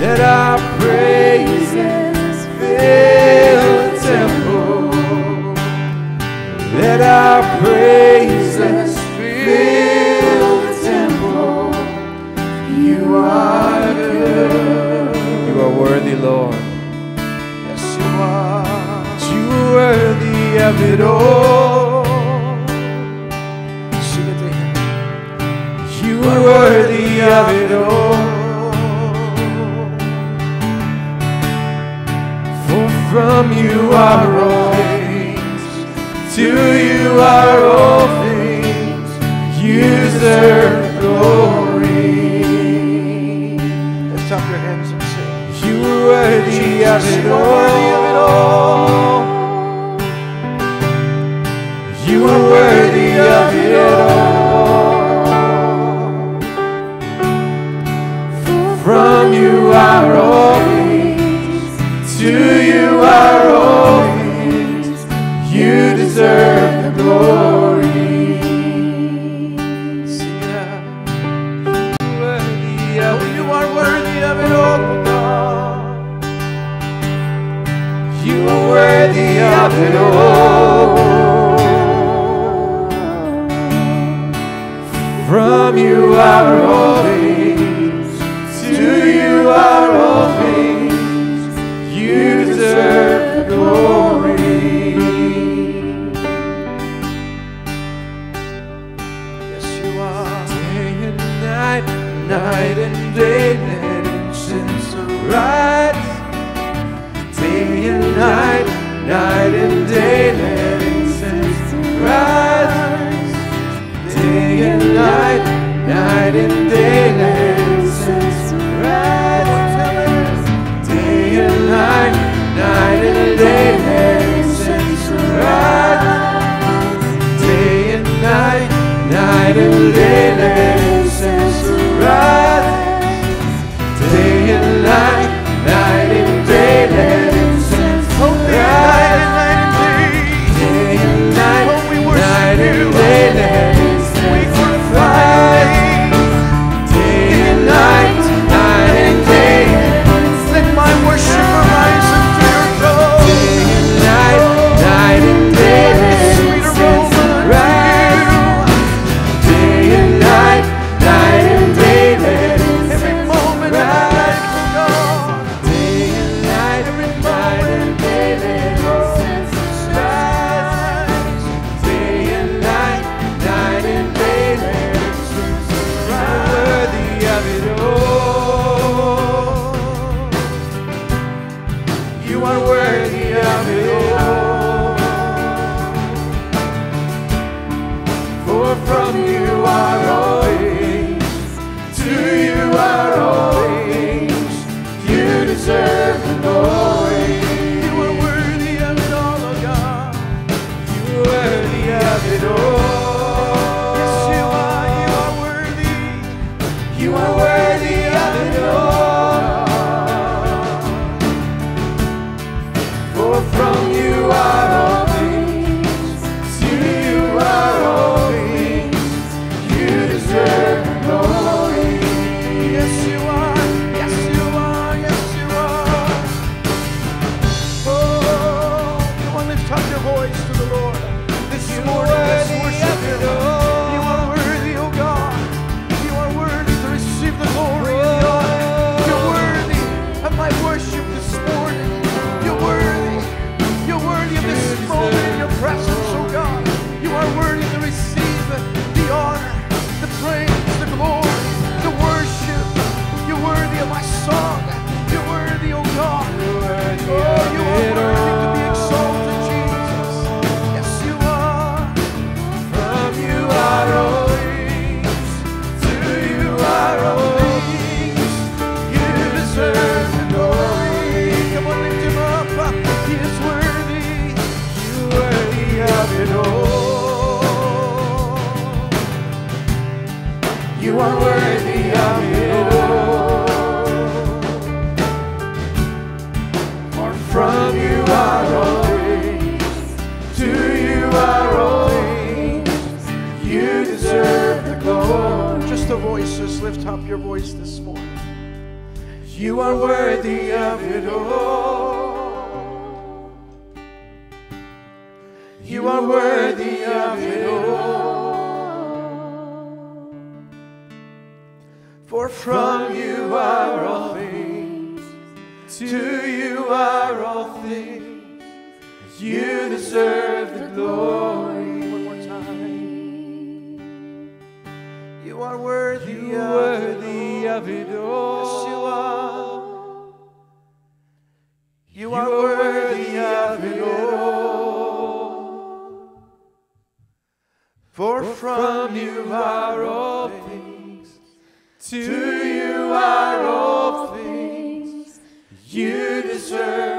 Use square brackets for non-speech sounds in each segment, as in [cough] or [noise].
Let our praises fill the temple. Let our praises fill the temple. You are good. You are worthy, Lord. Yes, you are. You worthy of it all. you are all things. To you are all things. You deserve glory. Lift up your hands and sing. You are worthy of it all. You are worthy of it all. From you are all things, to you are all. afternoon. Yes, you are. You are worthy of it all. For from you are all things, to you are all things. You deserve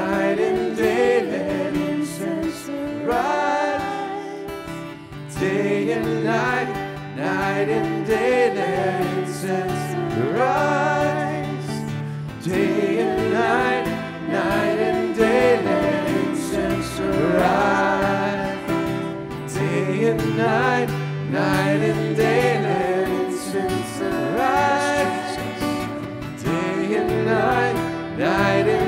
night and day, let incense rise. Day and night, night and day, let incense rise. Day and night, night and day, let incense rise. Day and night, night and day, let incense rise. Day and night, night and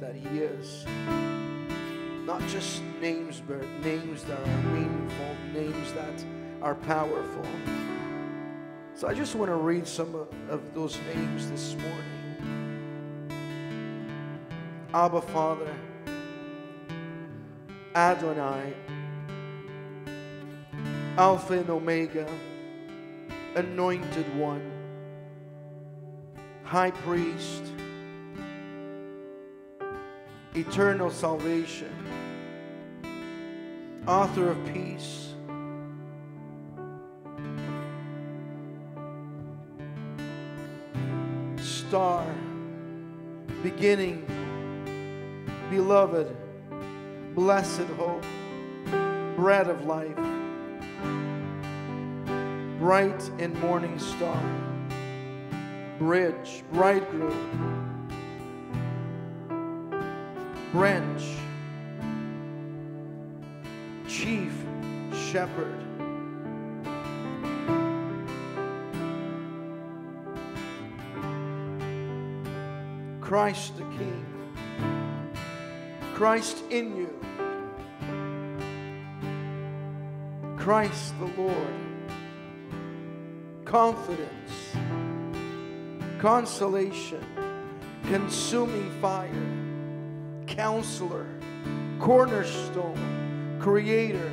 that He is. Not just names, but names that are meaningful, names that are powerful. So I just want to read some of, of those names this morning. Abba Father, Adonai, Alpha and Omega, Anointed One, High Priest, Eternal Salvation, Author of Peace, Star, Beginning, Beloved, Blessed Hope, Bread of Life, Bright and Morning Star, Bridge, Bridegroom, Branch, Chief Shepherd. Christ the King, Christ in you, Christ the Lord, confidence, consolation, consuming fire, counselor, cornerstone, creator,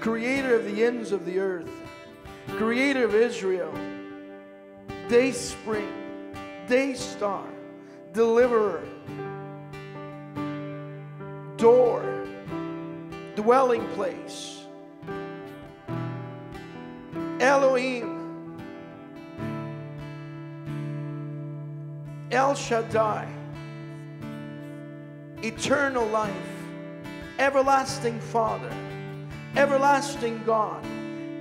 creator of the ends of the earth, creator of Israel, day spring, day star, deliverer, door, dwelling place, Elohim. El Shaddai, eternal life, everlasting Father, everlasting God,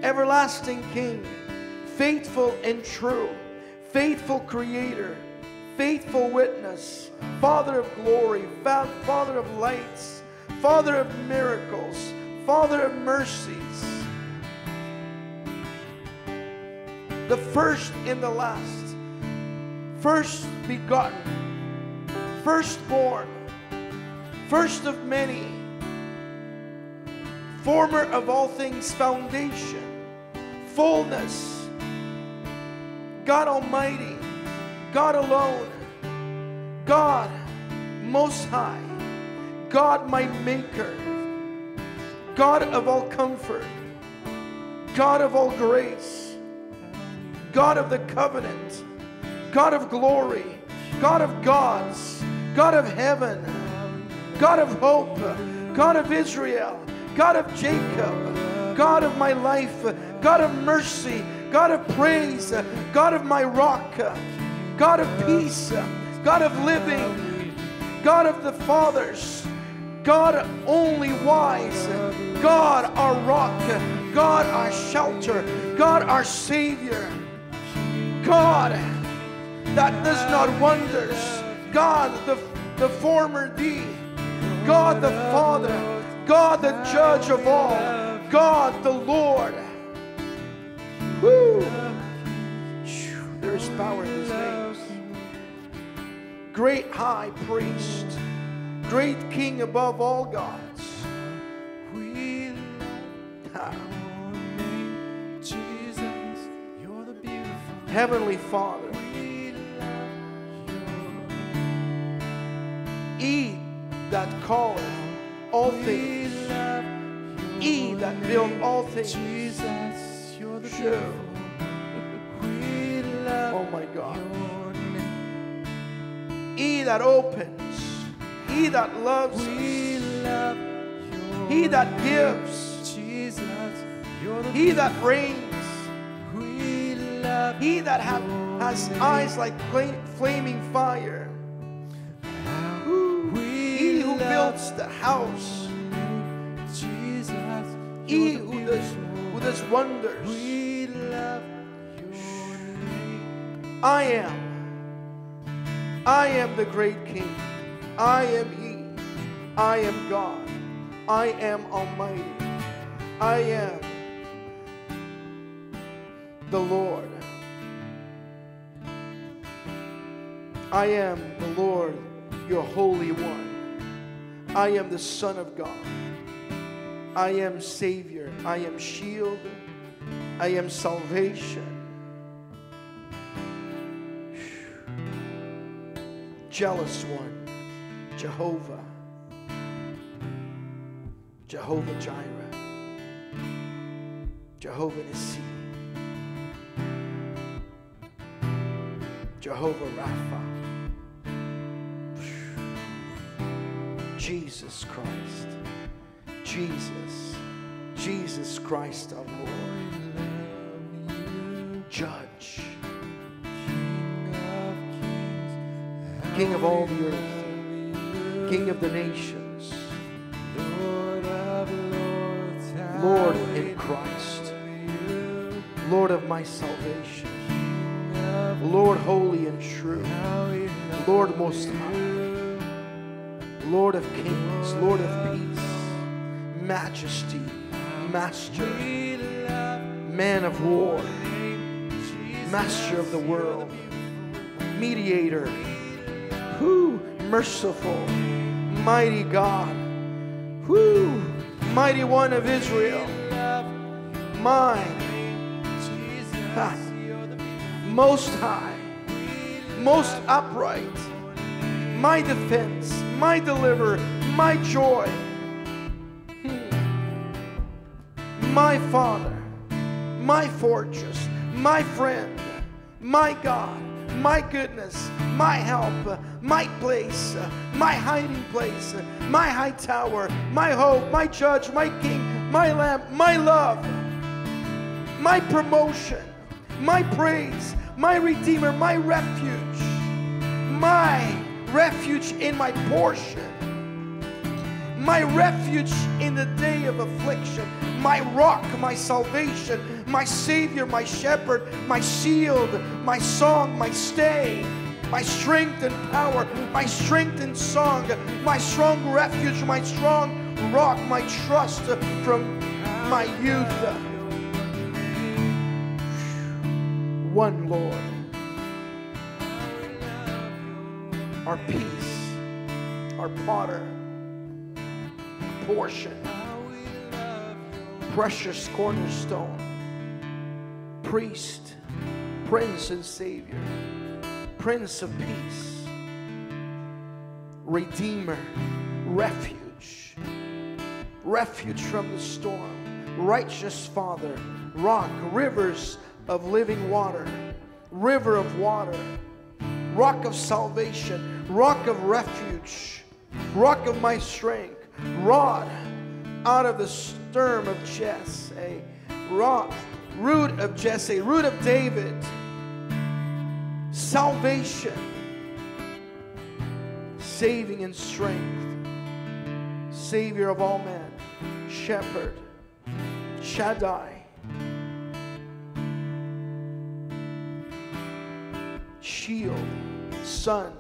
everlasting King, faithful and true, faithful Creator, faithful witness, Father of glory, Father of lights, Father of miracles, Father of mercies, the first and the last, first begotten, firstborn, first of many, former of all things, foundation, fullness, God Almighty, God alone, God Most High, God my Maker, God of all comfort, God of all grace, God of the covenant, God of glory, God of gods, God of heaven, God of hope, God of Israel, God of Jacob, God of my life, God of mercy, God of praise, God of my rock, God of peace, God of living, God of the fathers, God only wise, God our rock, God our shelter, God our Savior, God that does not wonders, God the, the former thee, God the Father, God the judge of all, God the Lord. Woo! There is power in his name. Great high priest, great king above all gods. Heavenly Father, He that calleth all things, He that built all things. Jesus. You're the Sure. beautiful. We love Oh my God. He that opens, He that loves us, love He that gives, Jesus. He that reigns, We love He that have, has eyes like flaming fire, builds the house, Jesus. He who does, who does wonders. We love. I am. I am the great King. I am He. I am God. I am Almighty. I am the Lord. I am the Lord, your Holy One. I am the Son of God. I am Savior. I am shield. I am salvation. jealous one, Jehovah, Jehovah Jireh, Jehovah Nissi, Jehovah Rapha, Jesus Christ, Jesus, Jesus Christ our Lord, Judge, King of all the earth, King of the nations, Lord in Christ. Lord of my salvation, Lord holy and true, Lord most high. Lord of kings, Lord of peace, majesty, master, man of war, master of the world, mediator, who? Merciful, mighty God, who? Mighty one of Israel, mine, Ha. most high, most upright, my defense, my deliverer, my joy, my Father, my fortress, my friend, my God, my goodness, my help, my place, my hiding place, my high tower, my hope, my judge, my king, my lamp, my love my promotion, my praise, my redeemer, my refuge, my refuge in my portion, my refuge in the day of affliction, my rock, my salvation, my Savior, my shepherd, my shield, my song, my stay, my strength and power, my strength and song, my strong refuge, my strong rock, my trust from my youth. One Lord, our peace, our potter, portion, precious cornerstone, priest, prince and savior, prince of peace, redeemer, refuge, refuge from the storm, righteous father, rock, rivers of living water, river of water, rock of salvation, rock of refuge, rock of my strength, rod out of the stem of Jesse, rock, root of Jesse, root of David, salvation, saving and strength, Savior of all men, shepherd, Shaddai. Shield, Son,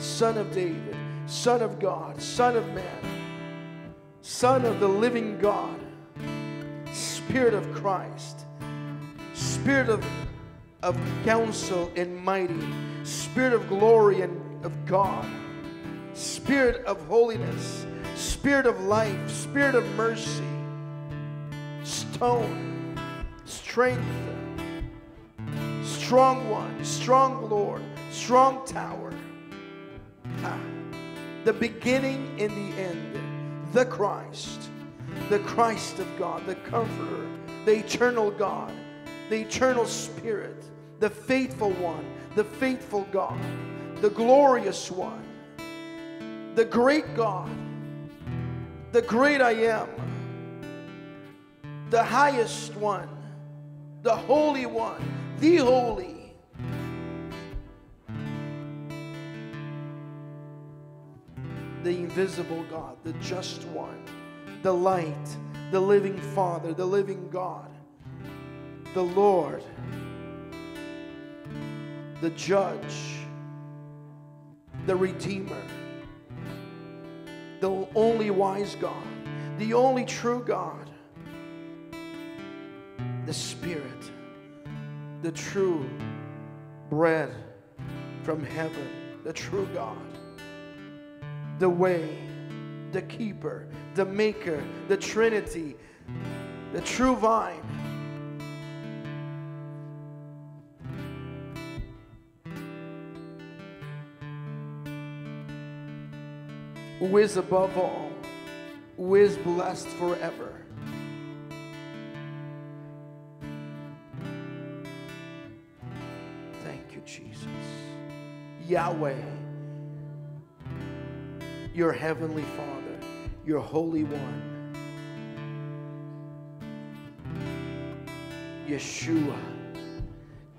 Son of David, Son of God, Son of Man, Son of the living God, Spirit of Christ, Spirit of, of counsel and mighty, Spirit of glory and of God, Spirit of holiness, Spirit of life, Spirit of mercy, stone, strength, strong one, strong Lord, strong tower. The beginning and the end, the Christ, the Christ of God, the Comforter, the eternal God, the eternal Spirit, the faithful one, the faithful God, the glorious one, the great God, the great I am, the highest one, the holy one, the holy. The invisible God, the just one, the light, the living Father, the living God, the Lord, the judge, the Redeemer, the only wise God, the only true God, the Spirit the true bread from heaven, the true God, the way, the keeper, the maker, the Trinity, the true vine. Who is above all, who is blessed forever. Thank you, Jesus. Yahweh, your heavenly Father, your Holy One. Yeshua,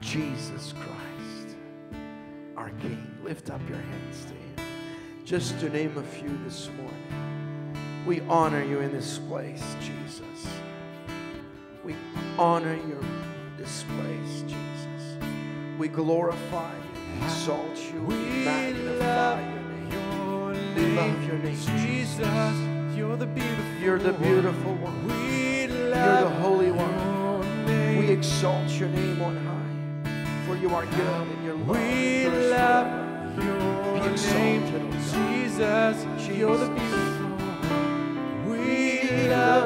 Jesus Christ, our King. Lift up your hands to Him. Just to name a few this morning. We honor you in this place, Jesus. We honor you in this place, Jesus. We glorify you, exalt you, we magnify. We love your name, Jesus, you're the beautiful You're the beautiful one. We You're the holy one. We exalt your name on high, for you are good and your love We love your Be exalted, name. God. Jesus, you're the Jesus. beautiful We love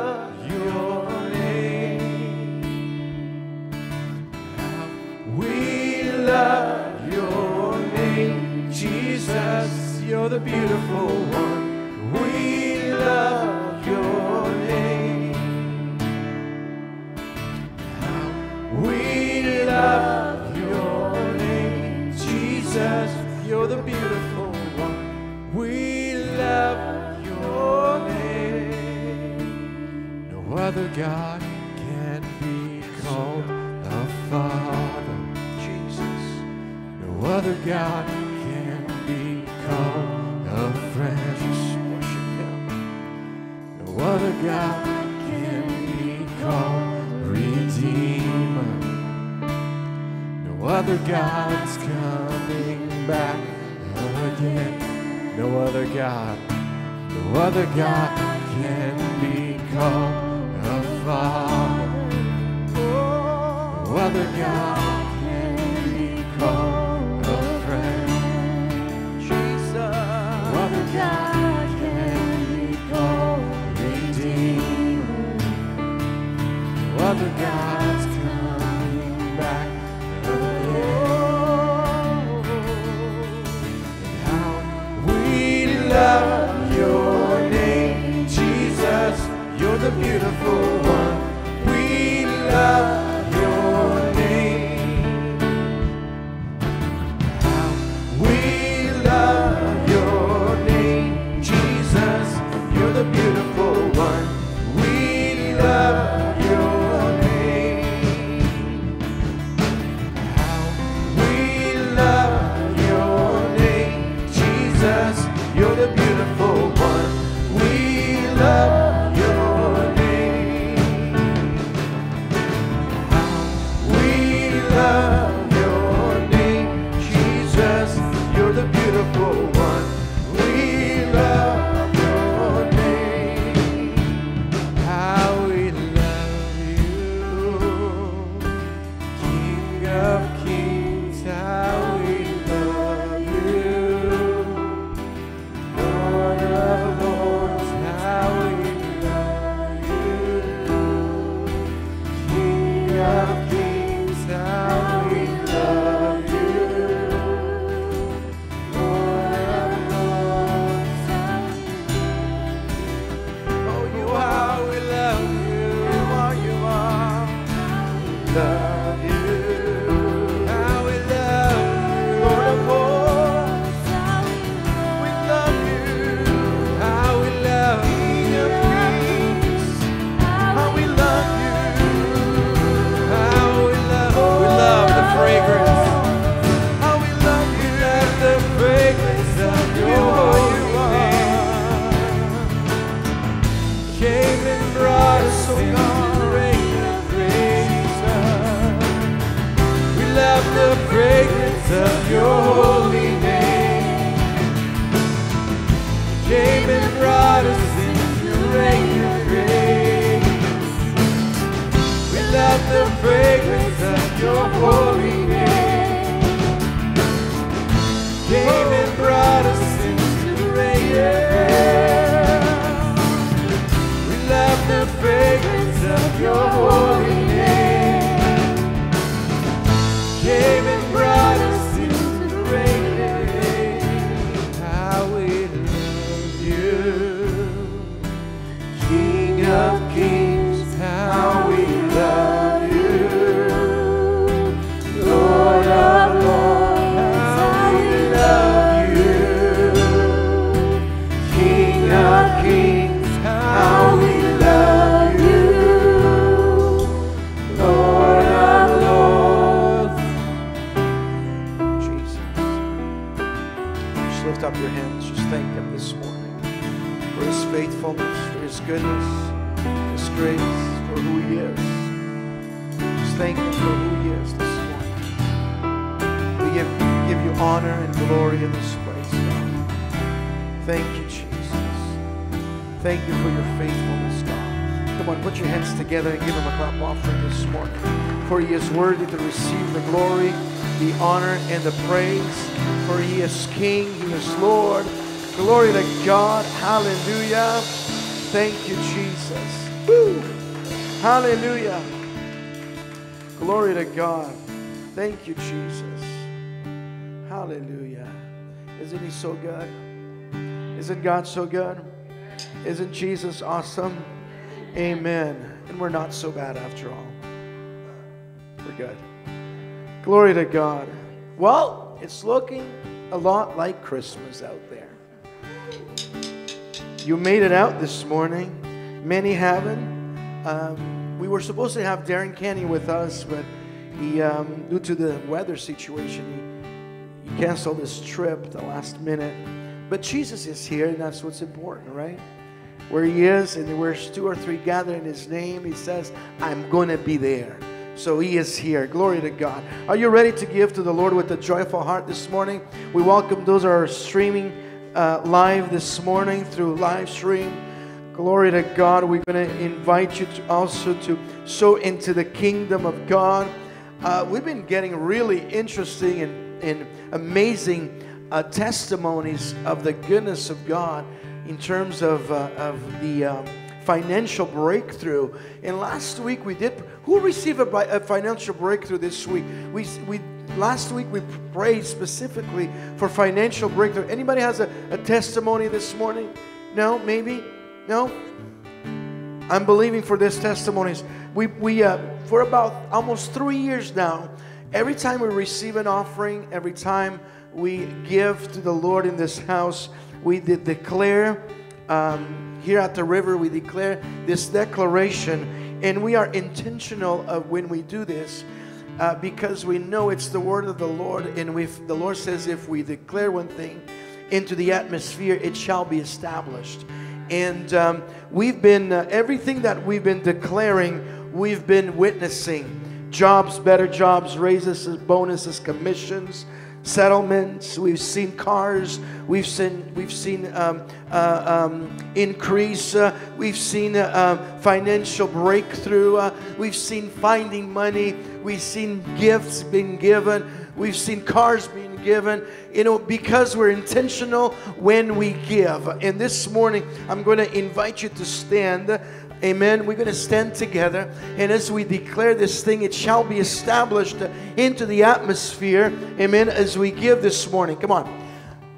the beautiful one. other God. Oh. holy goodness, His grace for who He is. Just thank Him for who He is this morning. We give, give you honor and glory in this place, God. Thank you, Jesus. Thank you for your faithfulness, God. Come on, put your hands together and give Him a clap offering this morning. For He is worthy to receive the glory, the honor, and the praise. For He is King, He is Lord. Glory to God. Hallelujah. Thank you, Jesus. Woo. Hallelujah. Glory to God. Thank you, Jesus. Hallelujah. Isn't He so good? Isn't God so good? Isn't Jesus awesome? Amen. And we're not so bad after all. We're good. Glory to God. Well, it's looking a lot like Christmas out there you made it out this morning. Many haven't. Um, we were supposed to have Darren Kenny with us, but he, um, due to the weather situation, he, he canceled his trip the last minute. But Jesus is here, and that's what's important, right? Where he is, and where two or three gather in his name, he says, I'm going to be there. So he is here. Glory to God. Are you ready to give to the Lord with a joyful heart this morning? We welcome those who are streaming uh, live this morning through live stream. Glory to God. We're going to invite you to also to sow into the kingdom of God. Uh, we've been getting really interesting and, and amazing uh, testimonies of the goodness of God in terms of, uh, of the um, financial breakthrough. And last week we did. Who received a, a financial breakthrough this week? We, we last week we prayed specifically for financial breakthrough. Anybody has a, a testimony this morning? No, maybe, no. I'm believing for this testimonies. We we uh, for about almost three years now. Every time we receive an offering, every time we give to the Lord in this house, we de- declare um, here at the river. We declare this declaration, and we are intentional of when we do this. Uh, because we know it's the word of the Lord, and the Lord says, if we declare one thing into the atmosphere, it shall be established. And um, we've been, uh, everything that we've been declaring, we've been witnessing jobs, better jobs, raises, bonuses, commissions, settlements. We've seen cars. We've seen we've seen um, uh, um, increase. Uh, we've seen uh, um, financial breakthrough. Uh, we've seen finding money. We've seen gifts being given. We've seen cars being given. You know, because we're intentional when we give. And this morning, I'm going to invite you to stand. Amen. We're going to stand together. And as we declare this thing, it shall be established into the atmosphere. Amen. As we give this morning. Come on.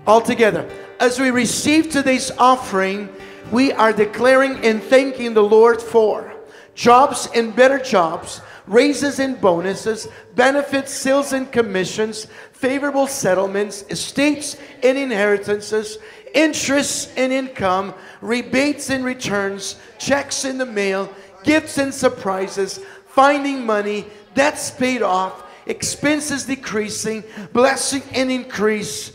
All together. As we receive today's offering, we are declaring and thanking the Lord for jobs and better jobs, raises and bonuses, benefits, sales and commissions, favorable settlements, estates and inheritances, interest and income, rebates and returns, checks in the mail, gifts and surprises, finding money, debts paid off, expenses decreasing, blessing and increase.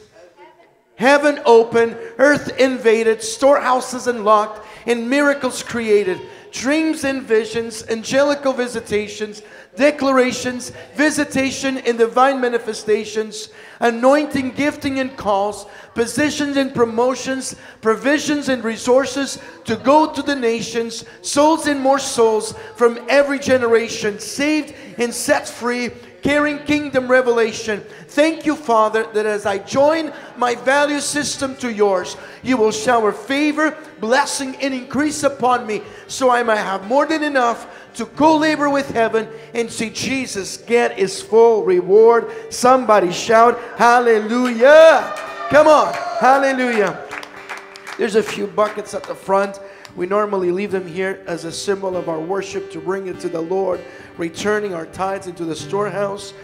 Heaven open, earth invaded, storehouses unlocked, and miracles created. Dreams and visions, angelical visitations, declarations, visitation and divine manifestations, anointing, gifting and calls, positions and promotions, provisions and resources to go to the nations, souls and more souls from every generation, saved and set free, carrying kingdom revelation. Thank you, Father, that as I join my value system to yours, you will shower favor, blessing, and increase upon me so I might have more than enough to co labor with heaven and see Jesus get his full reward. Somebody shout, Hallelujah! Come on, Hallelujah. There's a few buckets at the front. We normally leave them here as a symbol of our worship to bring it to the Lord, returning our tithes into the storehouse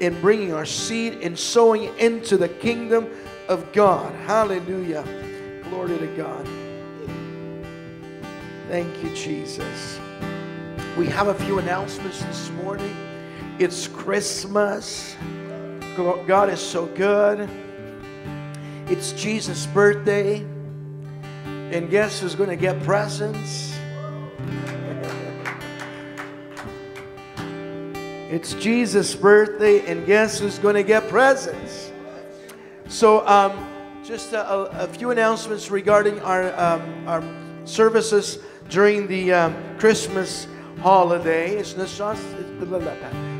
and bringing our seed and sowing into the kingdom of God. Hallelujah. Glory to God. Thank you, Jesus. We have a few announcements this morning. It's Christmas. God is so good. It's Jesus' birthday. And guess who's going to get presents? It's Jesus' birthday, and guess who's going to get presents? So, um, just a, a, few announcements regarding our, um, our services during the um, Christmas holiday. It's not, just,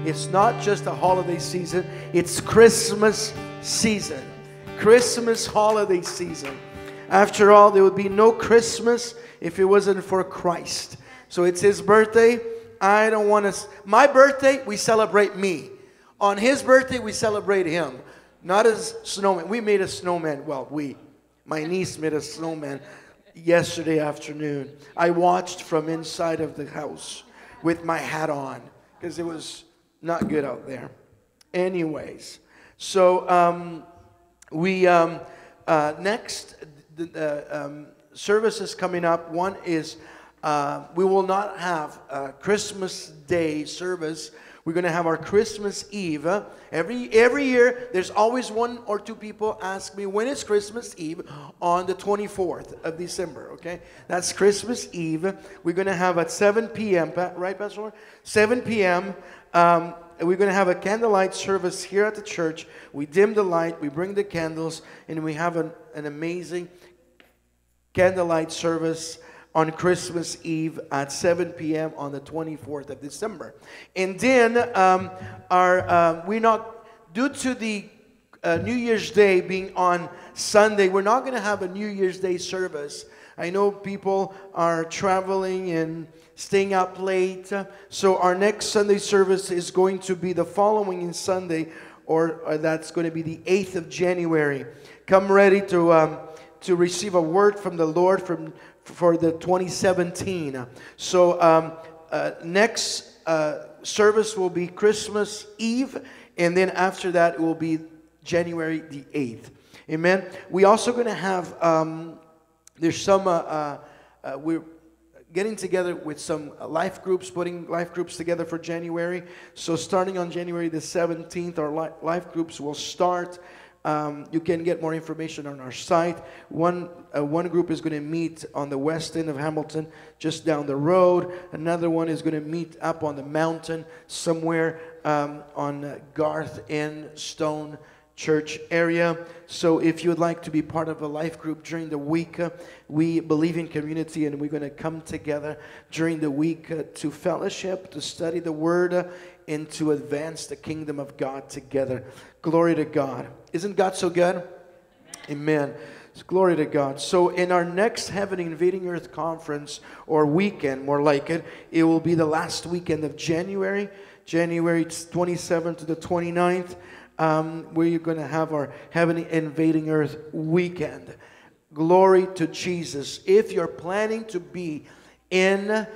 it's not just a holiday season, it's Christmas season. Christmas holiday season. After all, there would be no Christmas if it wasn't for Christ. So it's his birthday. I don't want to. My birthday, we celebrate me. On his birthday, we celebrate him. Not as snowman. We made a snowman. Well, we. My niece made a snowman yesterday afternoon. I watched from inside of the house with my hat on because it was not good out there. Anyways, so um, we um, uh, next the uh, um, services coming up. One is uh, we will not have a Christmas Day service. We we're going to have our Christmas Eve. Every, every year, there's always one or two people ask me, when is Christmas Eve? On the 24th of December, okay? That's Christmas Eve. We're going to have at 7 p.m., right, Pastor? Lord? 7 p.m. Um, we're going to have a candlelight service here at the church. We dim the light, we bring the candles, and we have an, an amazing candlelight service on Christmas Eve at 7 p.m. on the 24th of December. And then um, our um, we're not due to the uh, New Year's Day being on Sunday. We're not going to have a New Year's Day service. I know people are traveling and staying up late. So our next Sunday service is going to be the following Sunday, or, or that's going to be the 8th of January. Come ready to. Um, to receive a word from the Lord from for the 2017. So um, uh, next uh, service will be Christmas Eve, and then after that it will be January the 8th. Amen. We also going to have um, there's some uh, uh, uh, we're getting together with some life groups, putting life groups together for January. So starting on January the 17th, our life groups will start. Um, you can get more information on our site. One, uh, one group is going to meet on the west end of Hamilton, just down the road. Another one is going to meet up on the mountain somewhere um, on uh, Garth and Stone Church area. So if you would like to be part of a life group during the week, uh, we believe in community and we're going to come together during the week uh, to fellowship, to study the Word, uh, and to advance the kingdom of God together. Glory to God. Isn't God so good? Amen. Glory to God. So, in our next Heaven Invading Earth conference or weekend, more like it, it will be the last weekend of January, January 27th to the 29th, um, where you're going to have our Heaven Invading Earth weekend. Glory to Jesus. If you're planning to be in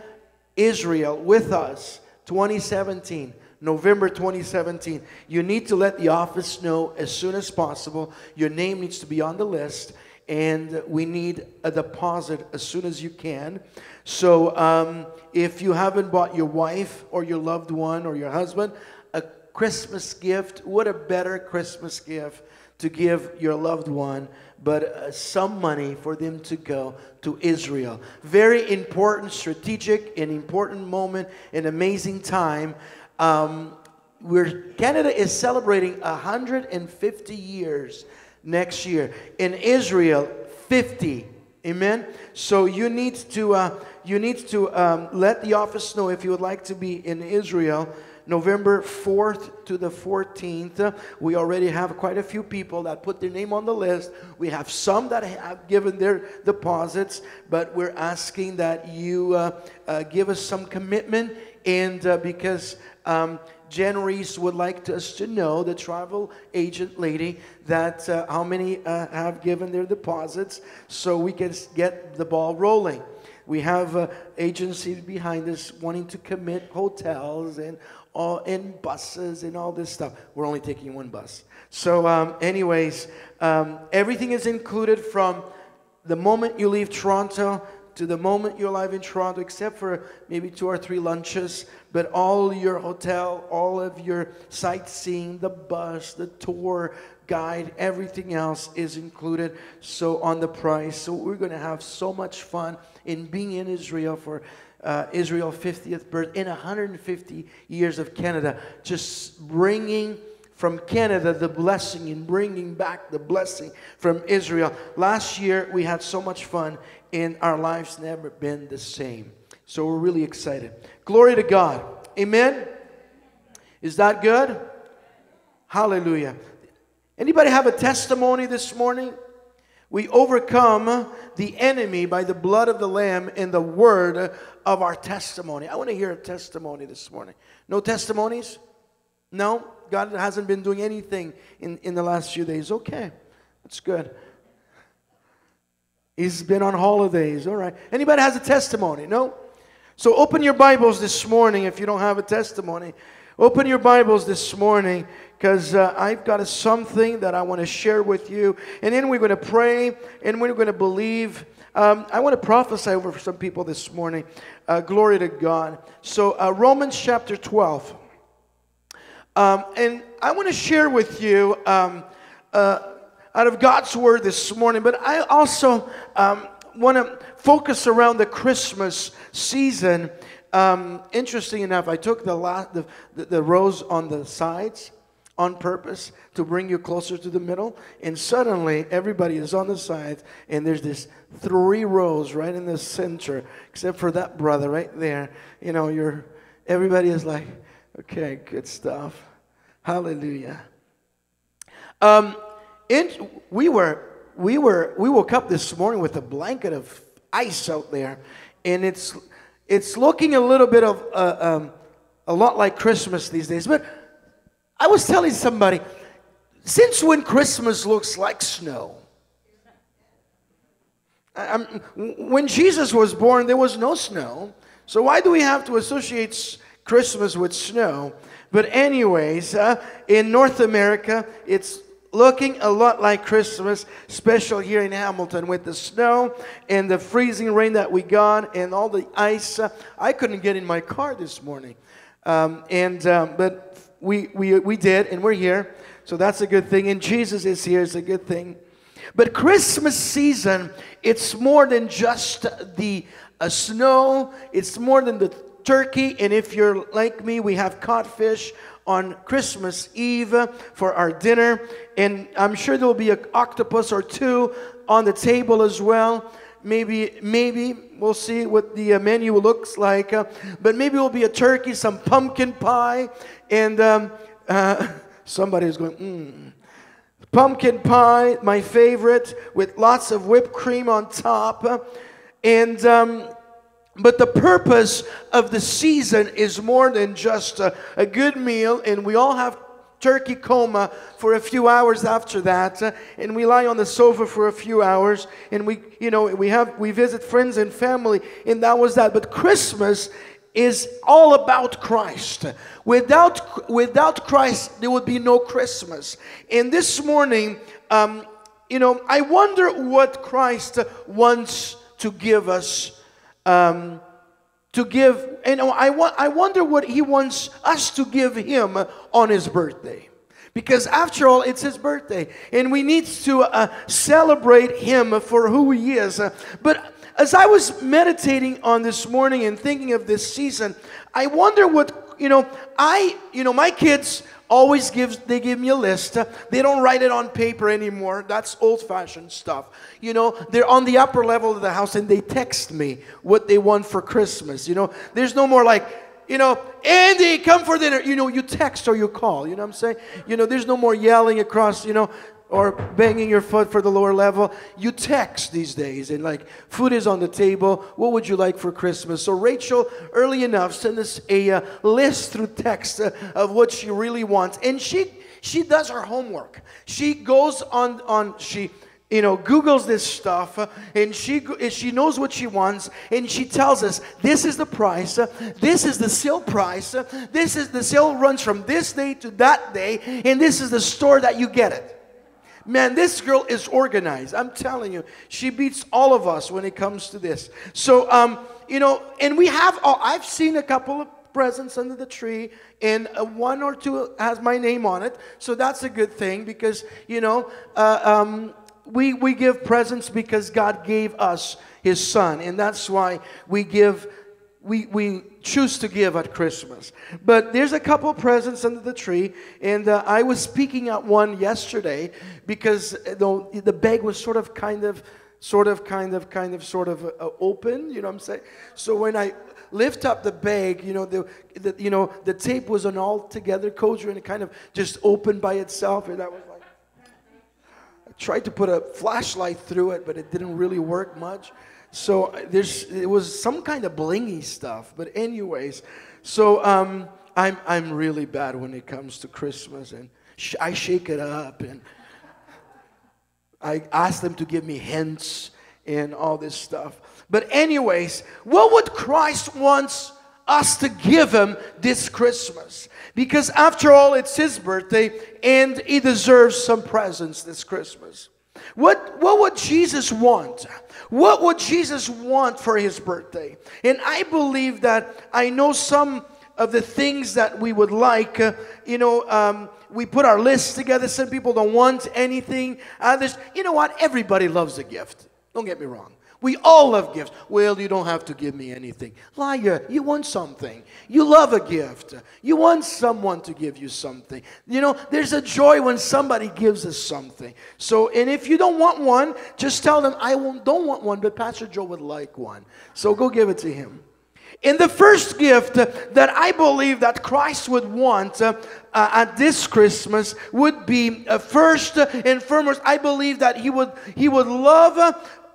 Israel with us, 2017, November 2017. You need to let the office know as soon as possible. Your name needs to be on the list, and we need a deposit as soon as you can. So, um, if you haven't bought your wife or your loved one or your husband a Christmas gift, what a better Christmas gift to give your loved one, but uh, some money for them to go to Israel. Very important, strategic, and important moment, an amazing time. Um, we're, Canada is celebrating 150 years next year. In Israel, 50. Amen. So you need to uh, you need to um, let the office know if you would like to be in Israel. November 4th to the 14th. We already have quite a few people that put their name on the list. We have some that have given their deposits, but we're asking that you uh, uh, give us some commitment. And uh, because um, Jen Reese would like us to know, the travel agent lady, that uh, how many uh, have given their deposits so we can get the ball rolling. We have uh, agencies behind us wanting to commit hotels and all, and buses and all this stuff. We're only taking one bus. So, um, anyways, um, everything is included from the moment you leave Toronto to the moment you're alive in Toronto, except for maybe two or three lunches. But all your hotel, all of your sightseeing, the bus, the tour guide, everything else is included. So on the price. So we're going to have so much fun in being in Israel for uh, Israel 50th birth in 150 years of Canada, just bringing from Canada the blessing and bringing back the blessing from Israel. Last year we had so much fun, and our lives never been the same. So we're really excited. Glory to God. Amen. Is that good? Hallelujah. Anybody have a testimony this morning? We overcome the enemy by the blood of the Lamb and the word of our testimony. I want to hear a testimony this morning. No testimonies? No? God hasn't been doing anything in, in the last few days. Okay, that's good. He's been on holidays. All right. Anybody has a testimony? No? So open your Bibles this morning if you don't have a testimony. Open your Bibles this morning because uh, I've got a, something that I want to share with you. And then we're going to pray and we're going to believe. Um, I want to prophesy over some people this morning. Uh, glory to God. So, uh, Romans chapter 12. Um, and I want to share with you um, uh, out of God's word this morning, but I also um, want to focus around the Christmas season. Um, interesting enough, I took the, la- the, the, the rows on the sides on purpose to bring you closer to the middle. And suddenly, everybody is on the sides, and there's this three rows right in the center, except for that brother right there. You know, you're everybody is like, okay, good stuff. Hallelujah. Um, in, we were we were we woke up this morning with a blanket of ice out there, and it's it's looking a little bit of uh, um, a lot like Christmas these days. But I was telling somebody, since when Christmas looks like snow? I'm- when Jesus was born, there was no snow. So why do we have to associate Christmas with snow? But anyways, uh, in North America, it's looking a lot like Christmas, special here in Hamilton with the snow and the freezing rain that we got and all the ice. I couldn't get in my car this morning, um, and um, but we, we we did, and we're here, so that's a good thing. And Jesus is here; it's a good thing. But Christmas season, it's more than just the uh, snow. It's more than the turkey. And if you're like me, we have codfish fish on Christmas Eve for our dinner. And I'm sure there will be an octopus or two on the table as well. Maybe, maybe we'll see what the uh, menu looks like. Uh, but maybe it will be a turkey, some pumpkin pie, and um, uh, [laughs] somebody's going, mmm. Pumpkin pie, my favorite, with lots of whipped cream on top. And, um, but the purpose of the season is more than just a, a good meal, and we all have turkey coma for a few hours after that uh, and we lie on the sofa for a few hours and we you know we have we visit friends and family and that was that but christmas is all about Christ. Without, without Christ, there would be no Christmas. And this morning, um, you know, I wonder what Christ wants to give us. Um, to give, and I, wa- I wonder what he wants us to give him on his birthday. Because after all, it's his birthday, and we need to uh, celebrate him for who he is. But as I was meditating on this morning and thinking of this season, I wonder what, you know, I, you know, my kids always gives they give me a list. They don't write it on paper anymore. That's old fashioned stuff. You know they're on the upper level of the house and they text me what they want for christmas you know? There's no more like you know andy come for dinner. You know you text or you call you know what i'm saying? You know there's no more yelling across you know or banging your foot for the lower level. You text these days, and like food is on the table. What would you like for Christmas? So Rachel, early enough, sent us a uh, list through text uh, of what she really wants, and she she does her homework. She goes on on she you know googles this stuff uh, and she she knows what she wants and she tells us this is the price uh, this is the sale price uh, this is the sale runs from this day to that day and this is the store that you get it Man, this girl is organized. I'm telling you, she beats all of us when it comes to this. So, um, you know, and we have, oh, I've seen a couple of presents under the tree, and uh, one or two has my name on it. So that's a good thing because, you know, uh, um, we, we give presents because God gave us His Son, and that's why we give we, we choose to give at Christmas. But there's a couple presents under the tree, and uh, I was speaking at one yesterday because the, the bag was sort of kind of, sort of, kind of, kind of, sort of uh, open. You know what I'm saying? So when I lift up the bag, you know, the, the you know the tape was an all together kosher, and it kind of just opened by itself, and I was like. I tried to put a flashlight through it, but it didn't really work much. So uh, there's it was some kind of blingy stuff. But anyways, so um, I'm I'm really bad when it comes to Christmas, and sh- I shake it up, and I ask them to give me hints and all this stuff. But anyways, what would Christ wants us to give him this Christmas? Because after all, it's his birthday, and he deserves some presents this Christmas. What, what would Jesus want? What would Jesus want for his birthday? And I believe that I know some of the things that we would like. Uh, you know, um, we put our lists together. Some people don't want anything. Others, you know what? Everybody loves a gift. Don't get me wrong. We all love gifts. Well, you don't have to give me anything. Liar, you want something. You love a gift. You want someone to give you something. You know, there's a joy when somebody gives us something. So, and if you don't want one, just tell them, I don't want one, but Pastor Joe would like one. So go give it to him. In the first gift that I believe that Christ would want uh, uh, at this Christmas would be uh, first and foremost. I believe that he would he would love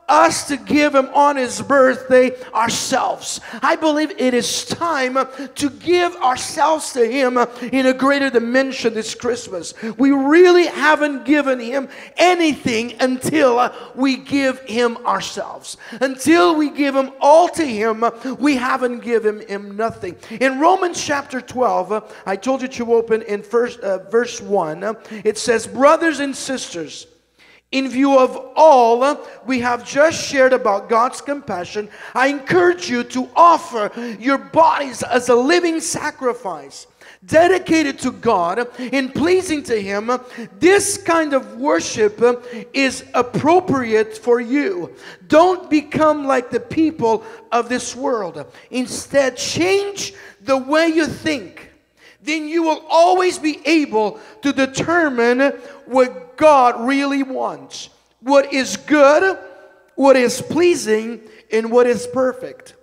us to give him on his birthday ourselves. I believe it is time to give ourselves to him in a greater dimension this Christmas. We really haven't given him anything until we give him ourselves. Until we give him all to him, we haven't given him nothing. In Romans chapter 12, I told you to open in first uh, verse 1, it says, Brothers and sisters, in view of all we have just shared about God's compassion, I encourage you to offer your bodies as a living sacrifice, dedicated to God and pleasing to Him. This kind of worship is appropriate for you. Don't become like the people of this world. Instead, change the way you think then you will always be able to determine what God really wants, what is good, what is pleasing, and what is perfect.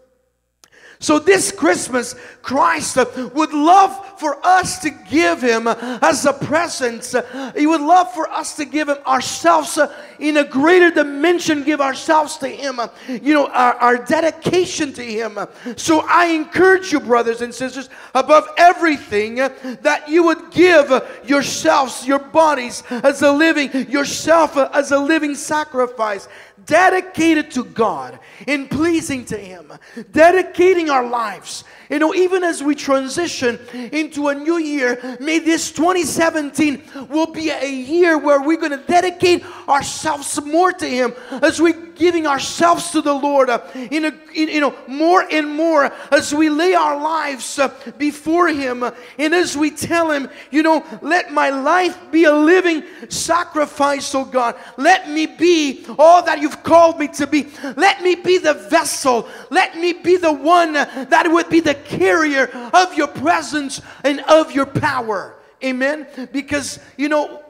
So, this Christmas, Christ uh, would love for us to give Him uh, as a present. Uh, he would love for us to give Him ourselves in a greater dimension, give ourselves to Him, you know, our, our dedication to Him. So, I encourage you, brothers and sisters, above everything, that you would give yourselves, your bodies, as a living, yourself as a living sacrifice dedicated to God in pleasing to Him, dedicating our lives. You know, even as we transition into a new year, may this 2017 will be a year where we're going to dedicate ourselves more to Him as we giving ourselves to the Lord uh, in a in, you know more and more as we lay our lives uh, before Him uh, and as we tell Him, you know, let my life be a living sacrifice, oh God. Let me be all that you've called me to be. Let me be the vessel. Let me be the one that would be the carrier of your presence and of your power. Amen. Because you know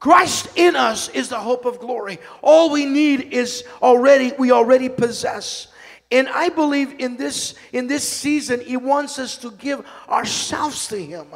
Christ in us is the hope of glory. All we need is already, we already possess. And I believe in this, in this season, He wants us to give ourselves to Him.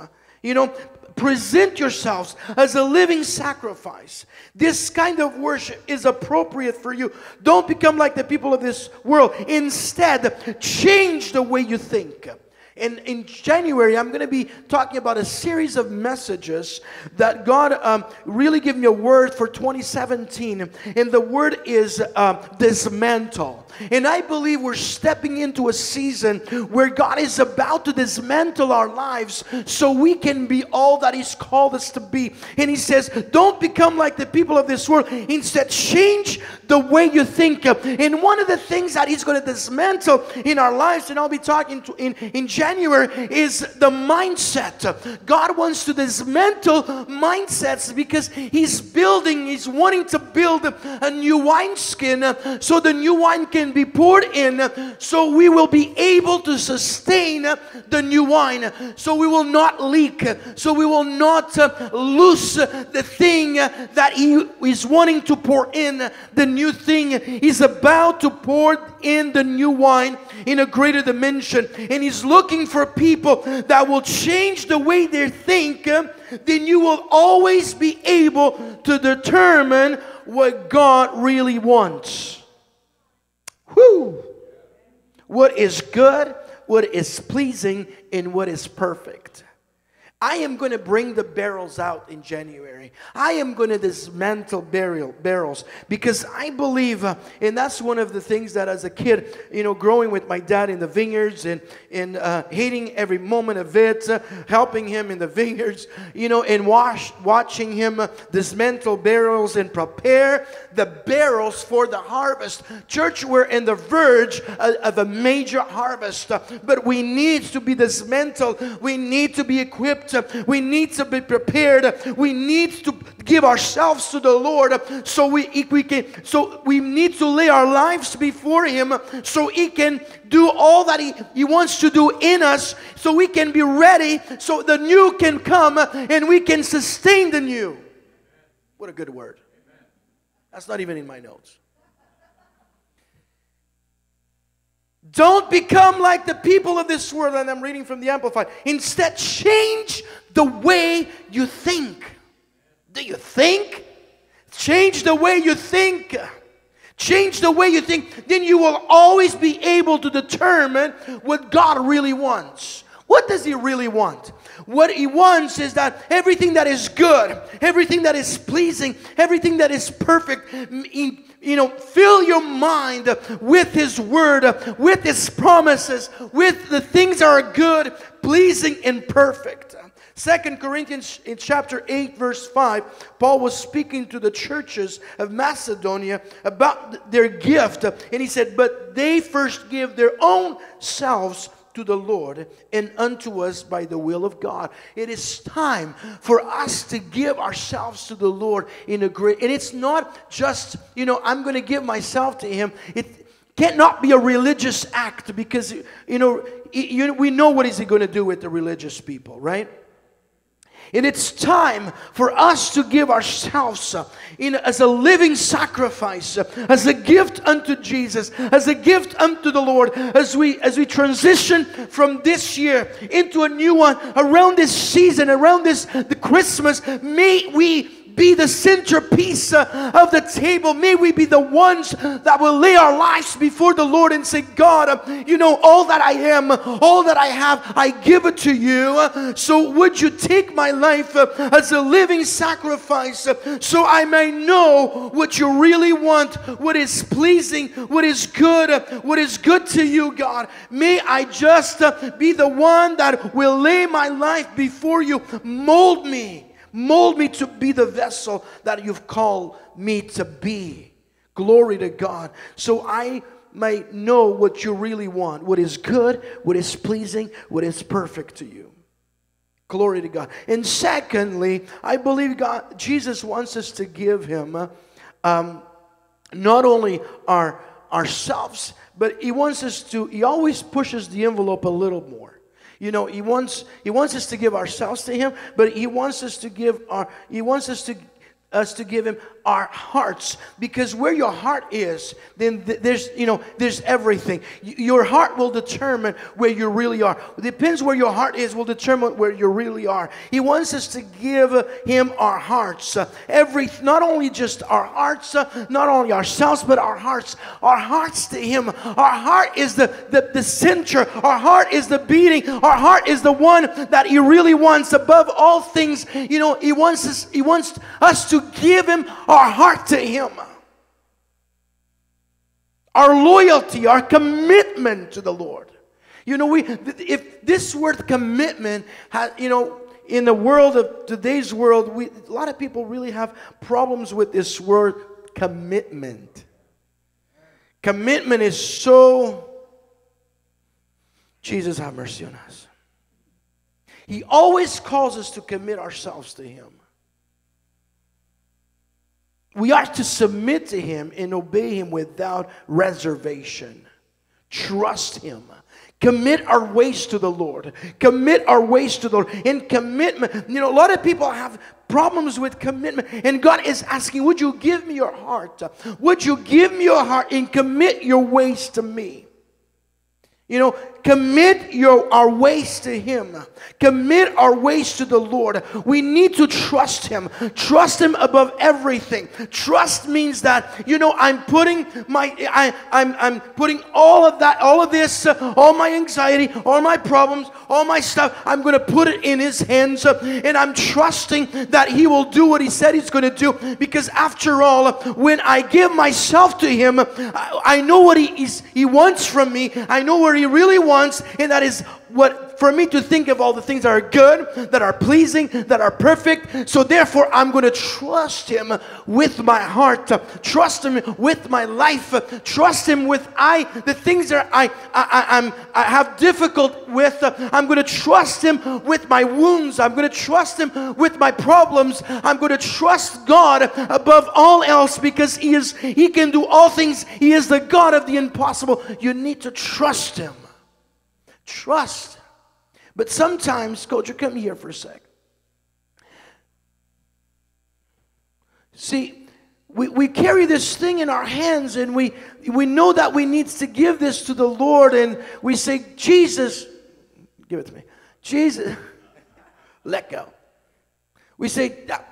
You know, present yourselves as a living sacrifice. This kind of worship is appropriate for you. Don't become like the people of this world. Instead, change the way you think. And in January, I'm going to be talking about a series of messages that God um, really gave me a word for 2017. And the word is uh, dismantle. And I believe we're stepping into a season where God is about to dismantle our lives so we can be all that He's called us to be. And He says, Don't become like the people of this world. Instead, change the way you think. And one of the things that He's going to dismantle in our lives, and I'll be talking to in, in January, is the mindset. God wants to dismantle mindsets because He's building, He's wanting to build a new wineskin so the new wine can be poured in so we will be able to sustain the new wine. So we will not leak. So we will not uh, lose the thing that he is wanting to pour in. The new thing he's about to pour in the new wine in a greater dimension. And he's looking for people that will change the way they think. Then you will always be able to determine what God really wants. Whew. What is good, what is pleasing, and what is perfect. I am going to bring the barrels out in January. I am going to dismantle burial barrels because I believe, uh, and that's one of the things that as a kid, you know, growing with my dad in the vineyards and and uh, hating every moment of it, uh, helping him in the vineyards, you know, and wash, watching him uh, dismantle barrels and prepare the barrels for the harvest. Church, we're in the verge uh, of a major harvest, uh, but we need to be dismantled. We need to be equipped. We need to be prepared. We need to give ourselves to the Lord so we, we can so we need to lay our lives before him so he can do all that he, he wants to do in us so we can be ready so the new can come and we can sustain the new. What a good word. That's not even in my notes. Don't become like the people of this world, and I'm reading from the Amplified. Instead, change the way you think. Do you think? Change the way you think. Change the way you think. Then you will always be able to determine what God really wants. What does He really want? What He wants is that everything that is good, everything that is pleasing, everything that is perfect, you know, fill your mind with His Word, with His promises, with the things that are good, pleasing, and perfect. Second Corinthians in chapter 8 verse 5 Paul was speaking to the churches of Macedonia about their gift and he said but they first give their own selves to the Lord and unto us by the will of God. It is time for us to give ourselves to the Lord in a great, and it's not just, you know, I'm going to give myself to Him. It cannot be a religious act because, you know, we know what is He going to do with the religious people, right? And it's time for us to give ourselves uh, in, as a living sacrifice, uh, as a gift unto Jesus, as a gift unto the Lord, as we as we transition from this year into a new one around this season, around this the Christmas. May we be the centerpiece uh, of the table. May we be the ones that will lay our lives before the Lord and say, God, uh, you know, all that I am, all that I have, I give it to you. So would you take my life uh, as a living sacrifice so I may know what you really want, what is pleasing, what is good, what is good to you, God. May I just be the one that will lay my life before you. Mold me Mold me to be the vessel that you've called me to be. Glory to God. So I may know what you really want, what is good, what is pleasing, what is perfect to you. Glory to God. And secondly, I believe God, Jesus wants us to give Him um, not only our ourselves, but He wants us to. He always pushes the envelope a little more. You know, he wants he wants us to give ourselves to him, but he wants us to give our he wants us to us to give him our hearts because where your heart is then th- there's you know there's everything. Y- your heart will determine where you really are. It depends where your heart is will determine where you really are. He wants us to give him our hearts. Every not only just our hearts not only ourselves but our hearts. Our hearts to him. Our heart is the, the the center. Our heart is the beating. Our heart is the one that he really wants. Above all things you know he wants us he wants us to give him our heart to him. Our loyalty, our commitment to the Lord. You know, we if this word commitment has, you know, in the world of today's world, we, a lot of people really have problems with this word commitment. Commitment is so. Jesus, have mercy on us. He always calls us to commit ourselves to Him we are to submit to him and obey him without reservation. Trust him. Commit our ways to the Lord. Commit our ways to the Lord. In commitment, you know, a lot of people have problems with commitment, and God is asking, Would you give me your heart? Would you give me your heart and commit your ways to me? You know, commit your our ways to him. Commit our ways to the Lord. We need to trust him. Trust him above everything. Trust means that you know I'm putting my I I'm I'm putting all of that all of this uh, all my anxiety, all my problems, all my stuff, I'm going to put it in his hands uh, and I'm trusting that he will do what he said he's going to do because after all when I give myself to him, I, I know what he is he wants from me. I know where he really wants, and that is what for me to think of all the things that are good, that are pleasing, that are perfect. So therefore, I'm going to trust Him with my heart, trust Him with my life, trust Him with I the things that I I, am I have difficult with. I'm going to trust Him with my wounds. I'm going to trust Him with my problems. I'm going to trust God above all else because He is He can do all things. He is the God of the impossible. You need to trust Him. Trust. But sometimes, you come here for a sec. See, we, we carry this thing in our hands and we, we know that we need to give this to the Lord and we say, Jesus, give it to me. Jesus, [laughs] let go. We say, ah,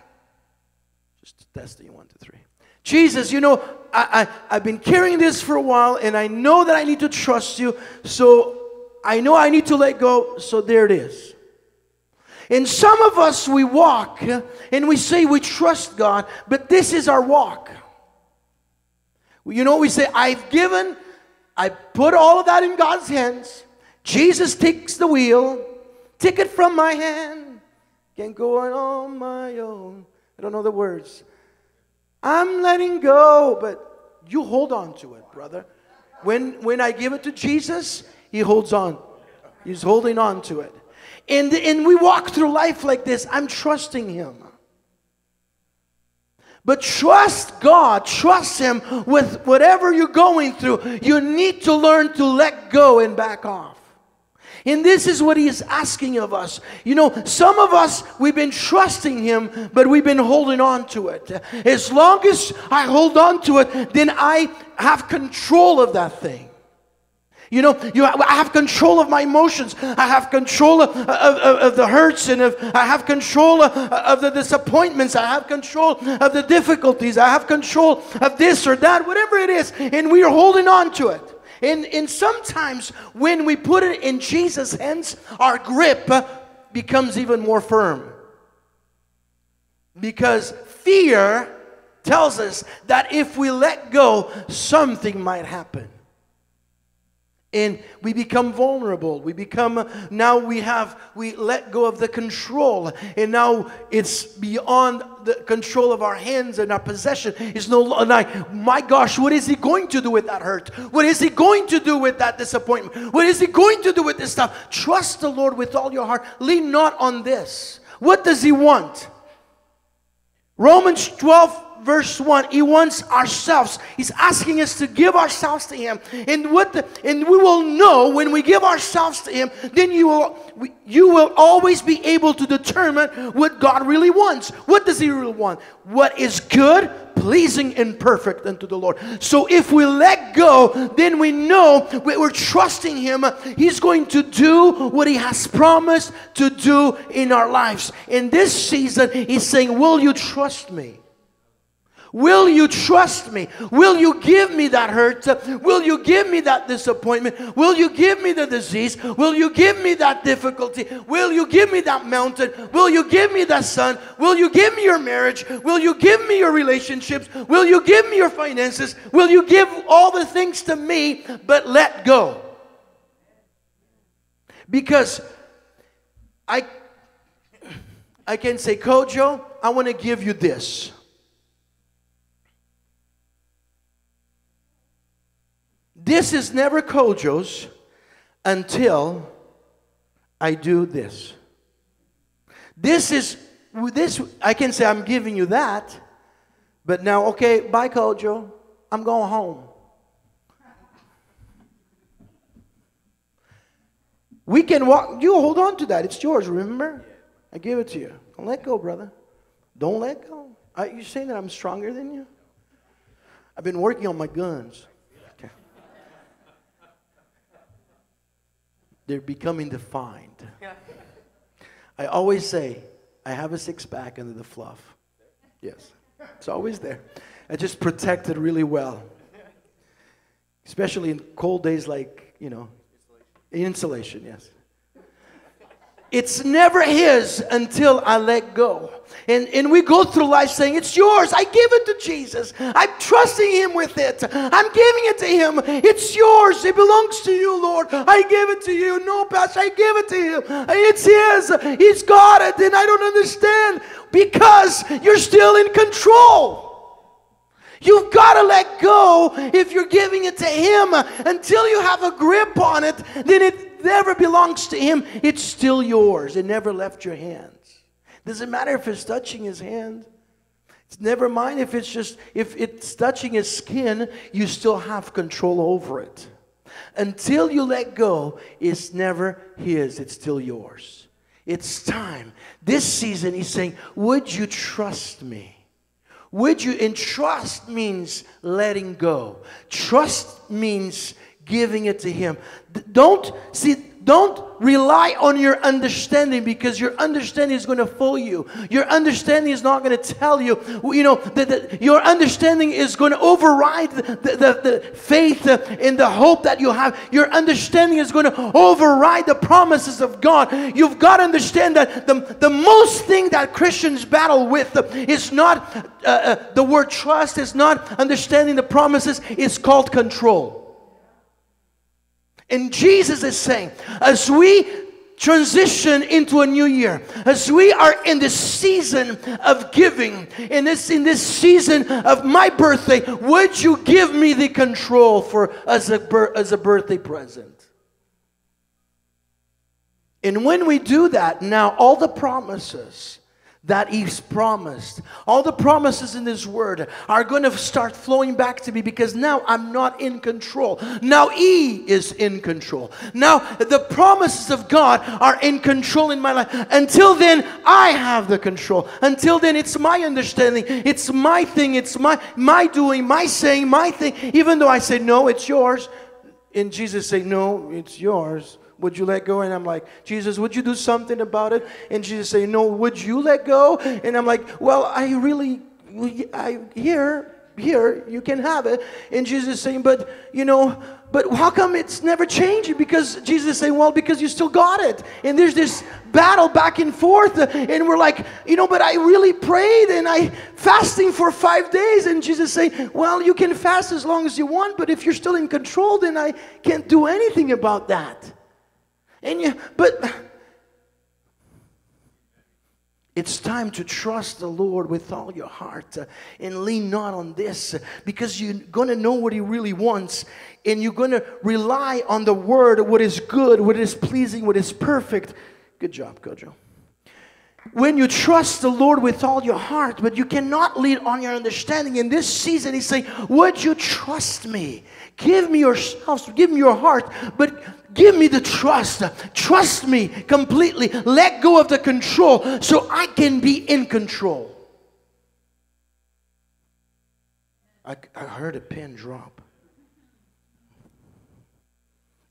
just testing one, two, three. Jesus, you know, I, I, I've been carrying this for a while and I know that I need to trust you. So I know I need to let go, so there it is. And some of us, we walk and we say we trust God, but this is our walk. You know, we say, I've given, I put all of that in God's hands. Jesus takes the wheel, take it from my hand. Can't go on my own. I don't know the words. I'm letting go, but you hold on to it, brother. When, when I give it to Jesus, he holds on. He's holding on to it. And, and we walk through life like this. I'm trusting Him. But trust God, trust Him with whatever you're going through. You need to learn to let go and back off. And this is what he is asking of us. You know, some of us, we've been trusting him, but we've been holding on to it. As long as I hold on to it, then I have control of that thing. You know, you, I have control of my emotions. I have control of, of, of the hurts and of, I have control of, of the disappointments. I have control of the difficulties. I have control of this or that, whatever it is. And we are holding on to it. And, and sometimes when we put it in Jesus' hands, our grip becomes even more firm. Because fear tells us that if we let go, something might happen and we become vulnerable. We become now we have we let go of the control. And now it's beyond the control of our hands and our possession. Is no longer my gosh what is he going to do with that hurt? What is he going to do with that disappointment? What is he going to do with this stuff? Trust the lord with all your heart. Lean not on this. What does he want? Romans 12 verse 1 he wants ourselves he's asking us to give ourselves to him. And what the, and we will know when we give ourselves to him then you will you will always be able to determine what god really wants. What does he really want? What is good pleasing and perfect unto the lord. So if we let go then we know we're trusting him. He's going to do what he has promised to do in our lives. In this season he's saying will you trust me Will you trust me? Will you give me that hurt? Will you give me that disappointment? Will you give me the disease? Will you give me that difficulty? Will you give me that mountain? Will you give me that son? Will you give me your marriage? Will you give me your relationships? Will you give me your finances? Will you give all the things to me, but let go? Because I I can say, Kojo, I want to give you this. This is never Kojo's until I do this. This is this I can say I'm giving you that, but now okay, bye Kojo. I'm going home. We can walk. You hold on to that. It's yours. Remember, I give it to you. Don't let go, brother. Don't let go. Are you saying that I'm stronger than you? I've been working on my guns. They're becoming defined. I always say, I have a six pack under the fluff. Yes, it's always there. I just protect it really well. Especially in cold days like, you know, insulation, yes. It's never his until I let go. And, and we go through life saying, It's yours. I give it to Jesus. I'm trusting him with it. I'm giving it to him. It's yours. It belongs to you, Lord. I give it to you. No, Pastor, I give it to him. It's his. He's got it. And I don't understand because you're still in control. You've got to let go if you're giving it to Him. Until you have a grip on it, then it never belongs to Him. It's still yours. It never left your hands. Doesn't matter if it's touching His hand. It's never mind if it's just, if it's touching His skin, you still have control over it. Until you let go, it's never His, it's still yours. It's time. This season, He's saying, Would you trust me? Would you, and trust means letting go. Trust means giving it to Him. Don't, see, don't rely on your understanding because your understanding is going to fool you. Your understanding is not going to tell you, you know, that, that your understanding is going to override the, the, the faith and the hope that you have. Your understanding is going to override the promises of God. You've got to understand that the, the most thing that Christians battle with is not uh, uh, the word trust, is not understanding the promises, it's called control. And Jesus is saying, as we transition into a new year, as we are in this season of giving, in this in this season of my birthday, would you give me the control for as a as a birthday present? And when we do that, now all the promises that He's promised, all the promises in this Word are going to start flowing back to me because now I'm not in control. Now He is in control. Now the promises of God are in control in my life. Until then, I have the control. Until then, it's my understanding, it's my thing, it's my my doing, my saying, my thing. Even though I say no, it's yours, and Jesus say no, it's yours. Would you let go? And I'm like, Jesus, would you do something about it? And Jesus say, No, would you let go? And I'm like, Well, I really, I here, here, you can have it. And Jesus saying, But you know, but how come it's never changing? Because Jesus saying, Well, because you still got it. And there's this battle back and forth, and we're like, you know, but I really prayed and I fasting for five days. And Jesus saying, Well, you can fast as long as you want, but if you're still in control, then I can't do anything about that. And you, but it's time to trust the Lord with all your heart uh, and lean not on this uh, because you're going to know what He really wants and you're going to rely on the Word, what is good, what is pleasing, what is perfect. Good job, Kojo. When you trust the Lord with all your heart, but you cannot lean on your understanding. In this season, He's saying, Would you trust me? Give me yourselves, give me your heart, but Give me the trust. Trust me completely. Let go of the control so I can be in control. I, I heard a pin drop.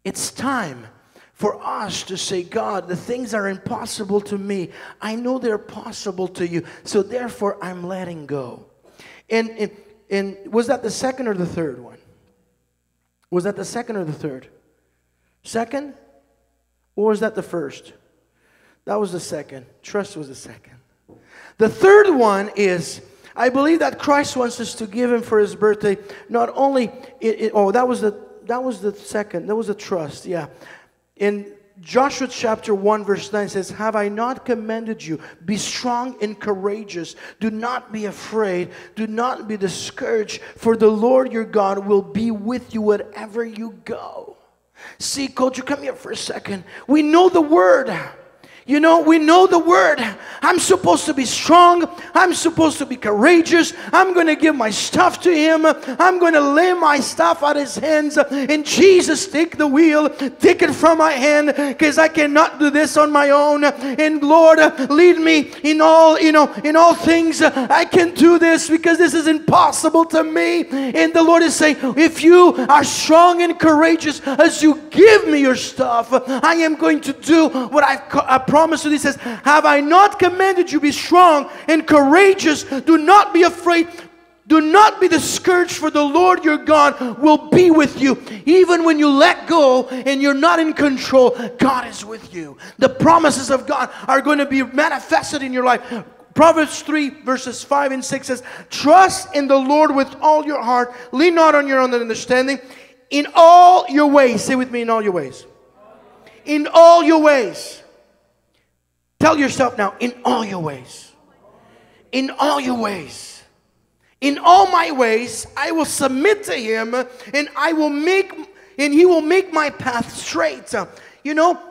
It's time for us to say, God, the things are impossible to me. I know they're possible to you. So therefore, I'm letting go. And, and, and was that the second or the third one? Was that the second or the third? Second? Or was that the first? That was the second. Trust was the second. The third one is I believe that Christ wants us to give him for his birthday not only it, it, oh that was the that was the second that was the trust yeah in Joshua chapter 1 verse 9 says have I not commanded you be strong and courageous do not be afraid do not be discouraged for the Lord your God will be with you wherever you go See, Kojo, you come here for a second. We know the word. You know, we know the word. I'm supposed to be strong. I'm supposed to be courageous. I'm going to give my stuff to him. I'm going to lay my stuff at his hands. And Jesus, take the wheel, take it from my hand because I cannot do this on my own. And Lord, lead me in all, you know, in all things. I can do this because this is impossible to me. And the Lord is saying, if you are strong and courageous as you give me your stuff, I am going to do what I've promised you. He says, Have I not commanded you be strong and courageous? Do not be afraid. Do not be discouraged, for the Lord your God will be with you. Even when you let go and you're not in control, God is with you. The promises of God are going to be manifested in your life. Proverbs 3, verses 5 and 6 says, Trust in the Lord with all your heart, lean not on your own understanding. In all your ways, say with me, in all your ways. In all your ways. Tell yourself now, in all your ways. In all your ways. In all my ways, I will submit to him and I will make, and he will make my path straight. You know,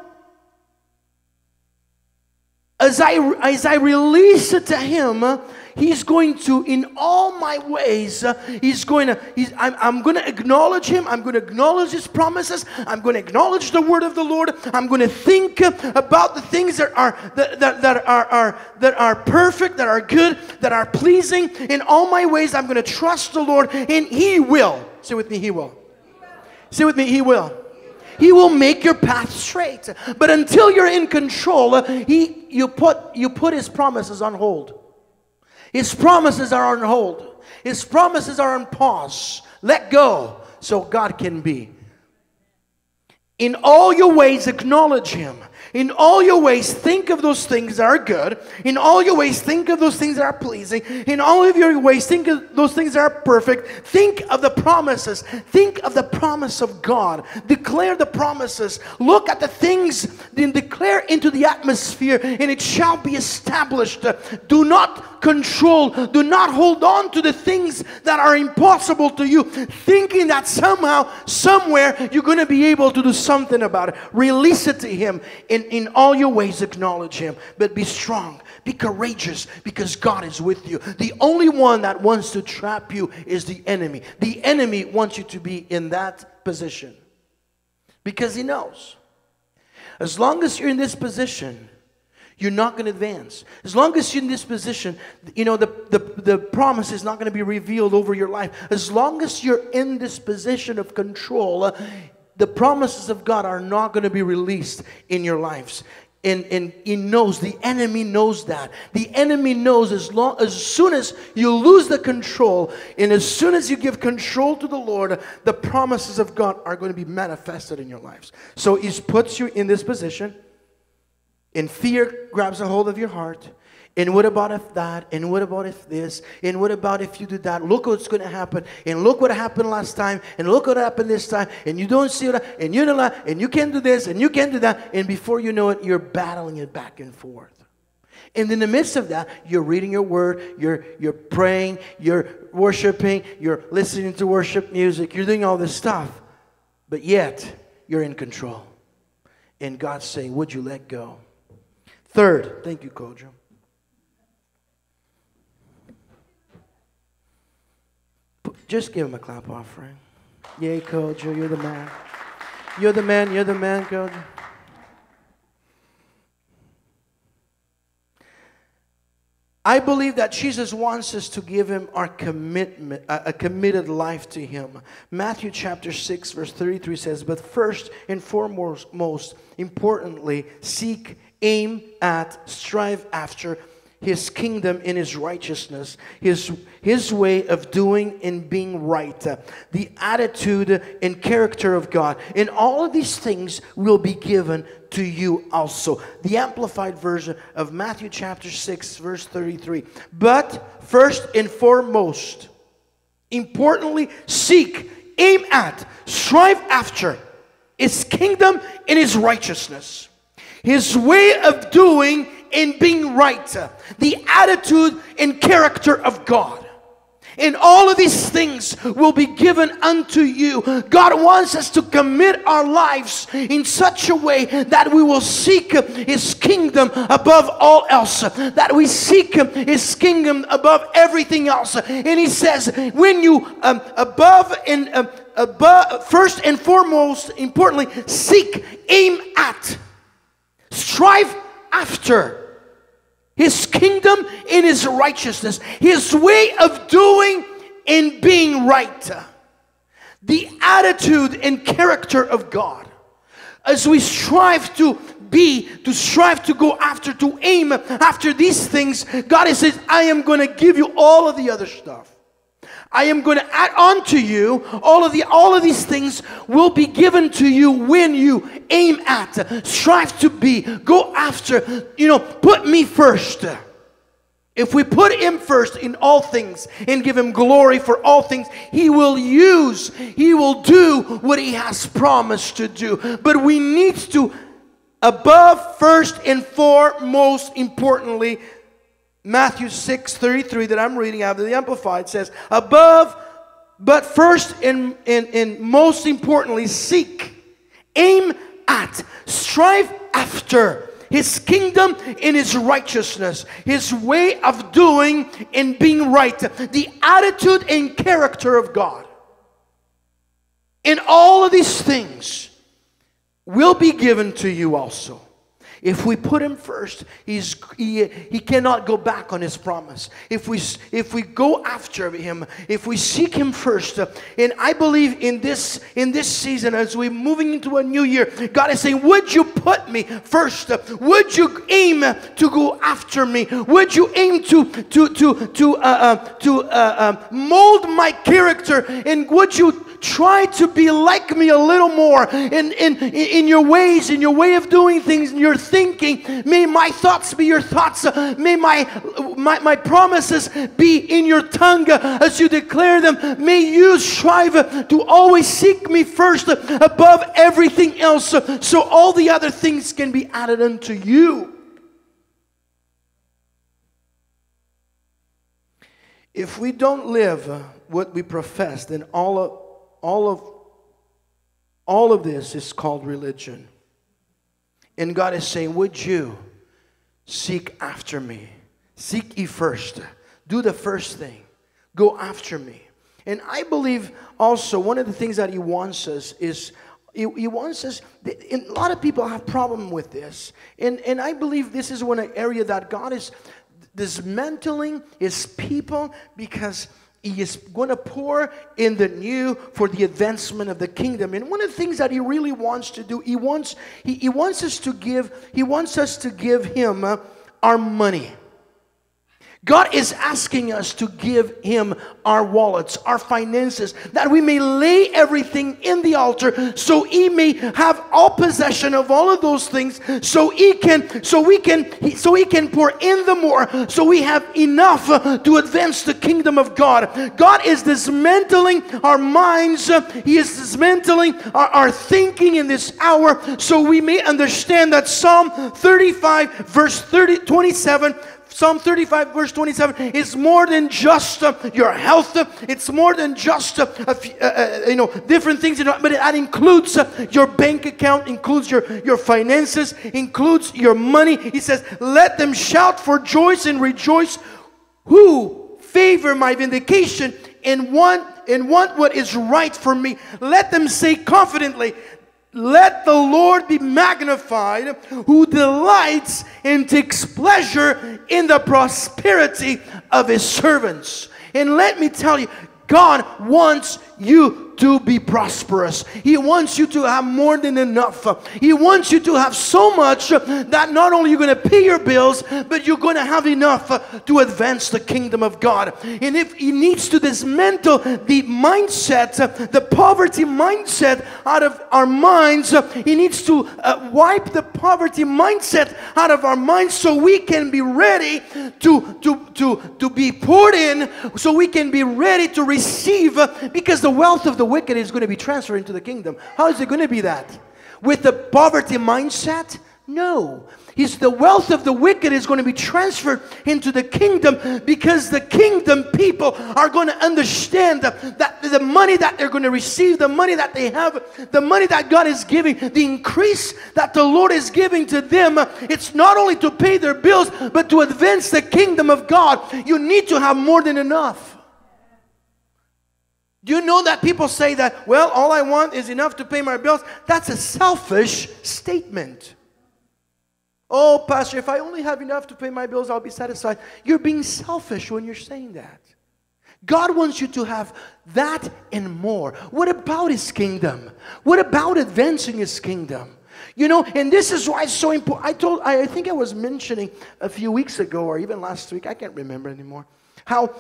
as I, as I release it to him, he's going to, in all my ways, uh, he's going to, he's, I'm, I'm going to acknowledge him. I'm going to acknowledge his promises. I'm going to acknowledge the word of the Lord. I'm going to think uh, about the things that are, that, that, that are, are, that are perfect, that are good, that are pleasing. In all my ways, I'm going to trust the Lord and he will. Say with me, he will. Say with me, he will. He will make your path straight. But until you're in control, uh, he, you, put, you put His promises on hold. His promises are on hold. His promises are on pause. Let go so God can be. In all your ways, acknowledge Him. In all your ways, think of those things that are good. In all your ways, think of those things that are pleasing. In all of your ways, think of those things that are perfect. Think of the promises. Think of the promise of God. Declare the promises. Look at the things, then declare into the atmosphere, and it shall be established. Do not control, do not hold on to the things that are impossible to you, thinking that somehow, somewhere, you're going to be able to do something about it. Release it to Him. In, in all your ways, acknowledge Him, but be strong, be courageous, because God is with you. The only one that wants to trap you is the enemy. The enemy wants you to be in that position because he knows. As long as you're in this position, you're not going to advance. As long as you're in this position, you know, the, the, the promise is not going to be revealed over your life. As long as you're in this position of control, uh, the promises of God are not going to be released in your lives. And, and he knows, the enemy knows that. The enemy knows as long as soon as you lose the control, and as soon as you give control to the Lord, the promises of God are going to be manifested in your lives. So he puts you in this position and fear grabs a hold of your heart. And what about if that? And what about if this? And what about if you do that? Look what's going to happen. And look what happened last time. And look what happened this time. And you don't see it. And you don't. And you can't do this. And you can't do that. And before you know it, you're battling it back and forth. And in the midst of that, you're reading your word, you're, you're praying, you're worshiping, you're listening to worship music, you're doing all this stuff. But yet, you're in control. And God's saying, Would you let go? Third, thank you, Kojo. Just give him a clap offering. Yay, Kojo, you're the man. You're the man, you're the man, Kojo. I believe that Jesus wants us to give him our commitment, a, committed life to him. Matthew chapter 6, verse 33 says, But first and foremost, most importantly, seek, aim at, strive after his kingdom in his righteousness, his, his way of doing and being right, the attitude and character of God. And all of these things will be given to you also. The amplified version of Matthew chapter 6, verse 33. But first and foremost, importantly, seek, aim at, strive after his kingdom and his righteousness, his way of doing and being right, the attitude and character of God. and all of these things will be given unto you. God wants us to commit our lives in such a way that we will seek His kingdom above all else, that we seek His kingdom above everything else. And He says, when you um, above and um, above, first and foremost, importantly, seek, aim at, strive after his kingdom in his righteousness, his way of doing and being right, the attitude and character of God. As we strive to be, to strive to go after, to aim after these things, God says, I am going to give you all of the other stuff. I am going to add on to you all of the all of these things will be given to you when you aim at, strive to be, go after, you know, put me first. If we put him first in all things and give him glory for all things, he will use, he will do what he has promised to do. But we need to above first and foremost importantly Matthew 6 33 that I'm reading out of the Amplified says, Above, but first and, and most importantly, seek, aim at, strive after his kingdom in his righteousness, his way of doing and being right, the attitude and character of God. In all of these things will be given to you also. If we put him first, he's, he, he cannot go back on his promise. If we, if we go after him, if we seek him first, and I believe in this, in this season, as we're moving into a new year, God is saying, Would you put me first? Would you aim to go after me? Would you aim to, to, to, to, uh, uh, to uh, uh mold my character? And would you try to be like me a little more in, in, in your ways, in your way of doing things, in your thinking. May my thoughts be your thoughts. May my, my, my promises be in your tongue as you declare them. May you strive to always seek me first above everything else so all the other things can be added unto you. If we don't live what we profess, then all of all of all of this is called religion. And God is saying, Would you seek after me? Seek ye first. Do the first thing. Go after me. And I believe also one of the things that He wants us is he, he wants us, a lot of people have problem with this. And, and I believe this is one area that God is dismantling his people because he is going to pour in the new for the advancement of the kingdom. And one of the things that he really wants to do, he wants, he, he wants us to give, he wants us to give him uh, our money. God is asking us to give Him our wallets, our finances, that we may lay everything in the altar so He may have all possession of all of those things so He can, so we can, so He can pour in the more, so we have enough to advance the kingdom of God. God is dismantling our minds, He is dismantling our, our thinking in this hour so we may understand that Psalm 35, verse 30, 27 Psalm 35, verse 27 is more than just uh, your health. It's more than just uh, uh, you know different things, but that includes your bank account, includes your, your finances, includes your money. He says, Let them shout for joy and rejoice who favor my vindication and want and want what is right for me. Let them say confidently, let the Lord be magnified, who delights and takes pleasure in the prosperity of his servants. And let me tell you, God wants you to be prosperous. He wants you to have more than enough. He wants you to have so much that not only you're going to pay your bills, but you're going to have enough to advance the kingdom of God. And if He needs to dismantle the mindset, the poverty mindset out of our minds, He needs to uh, wipe the poverty mindset out of our minds so we can be ready to, to, to, to be poured in, so we can be ready to receive because the wealth of the wicked is going to be transferred into the kingdom. How is it going to be that? With the poverty mindset? No. He's the wealth of the wicked is going to be transferred into the kingdom because the kingdom people are going to understand that, that the money that they're going to receive, the money that they have, the money that God is giving, the increase that the Lord is giving to them, it's not only to pay their bills, but to advance the kingdom of God. You need to have more than enough. Do you know that people say that, well, all I want is enough to pay my bills? That's a selfish statement. Oh, Pastor, if I only have enough to pay my bills, I'll be satisfied. You're being selfish when you're saying that. God wants you to have that and more. What about His kingdom? What about advancing His kingdom? You know, and this is why it's so important. I told, I think I was mentioning a few weeks ago or even last week, I can't remember anymore, how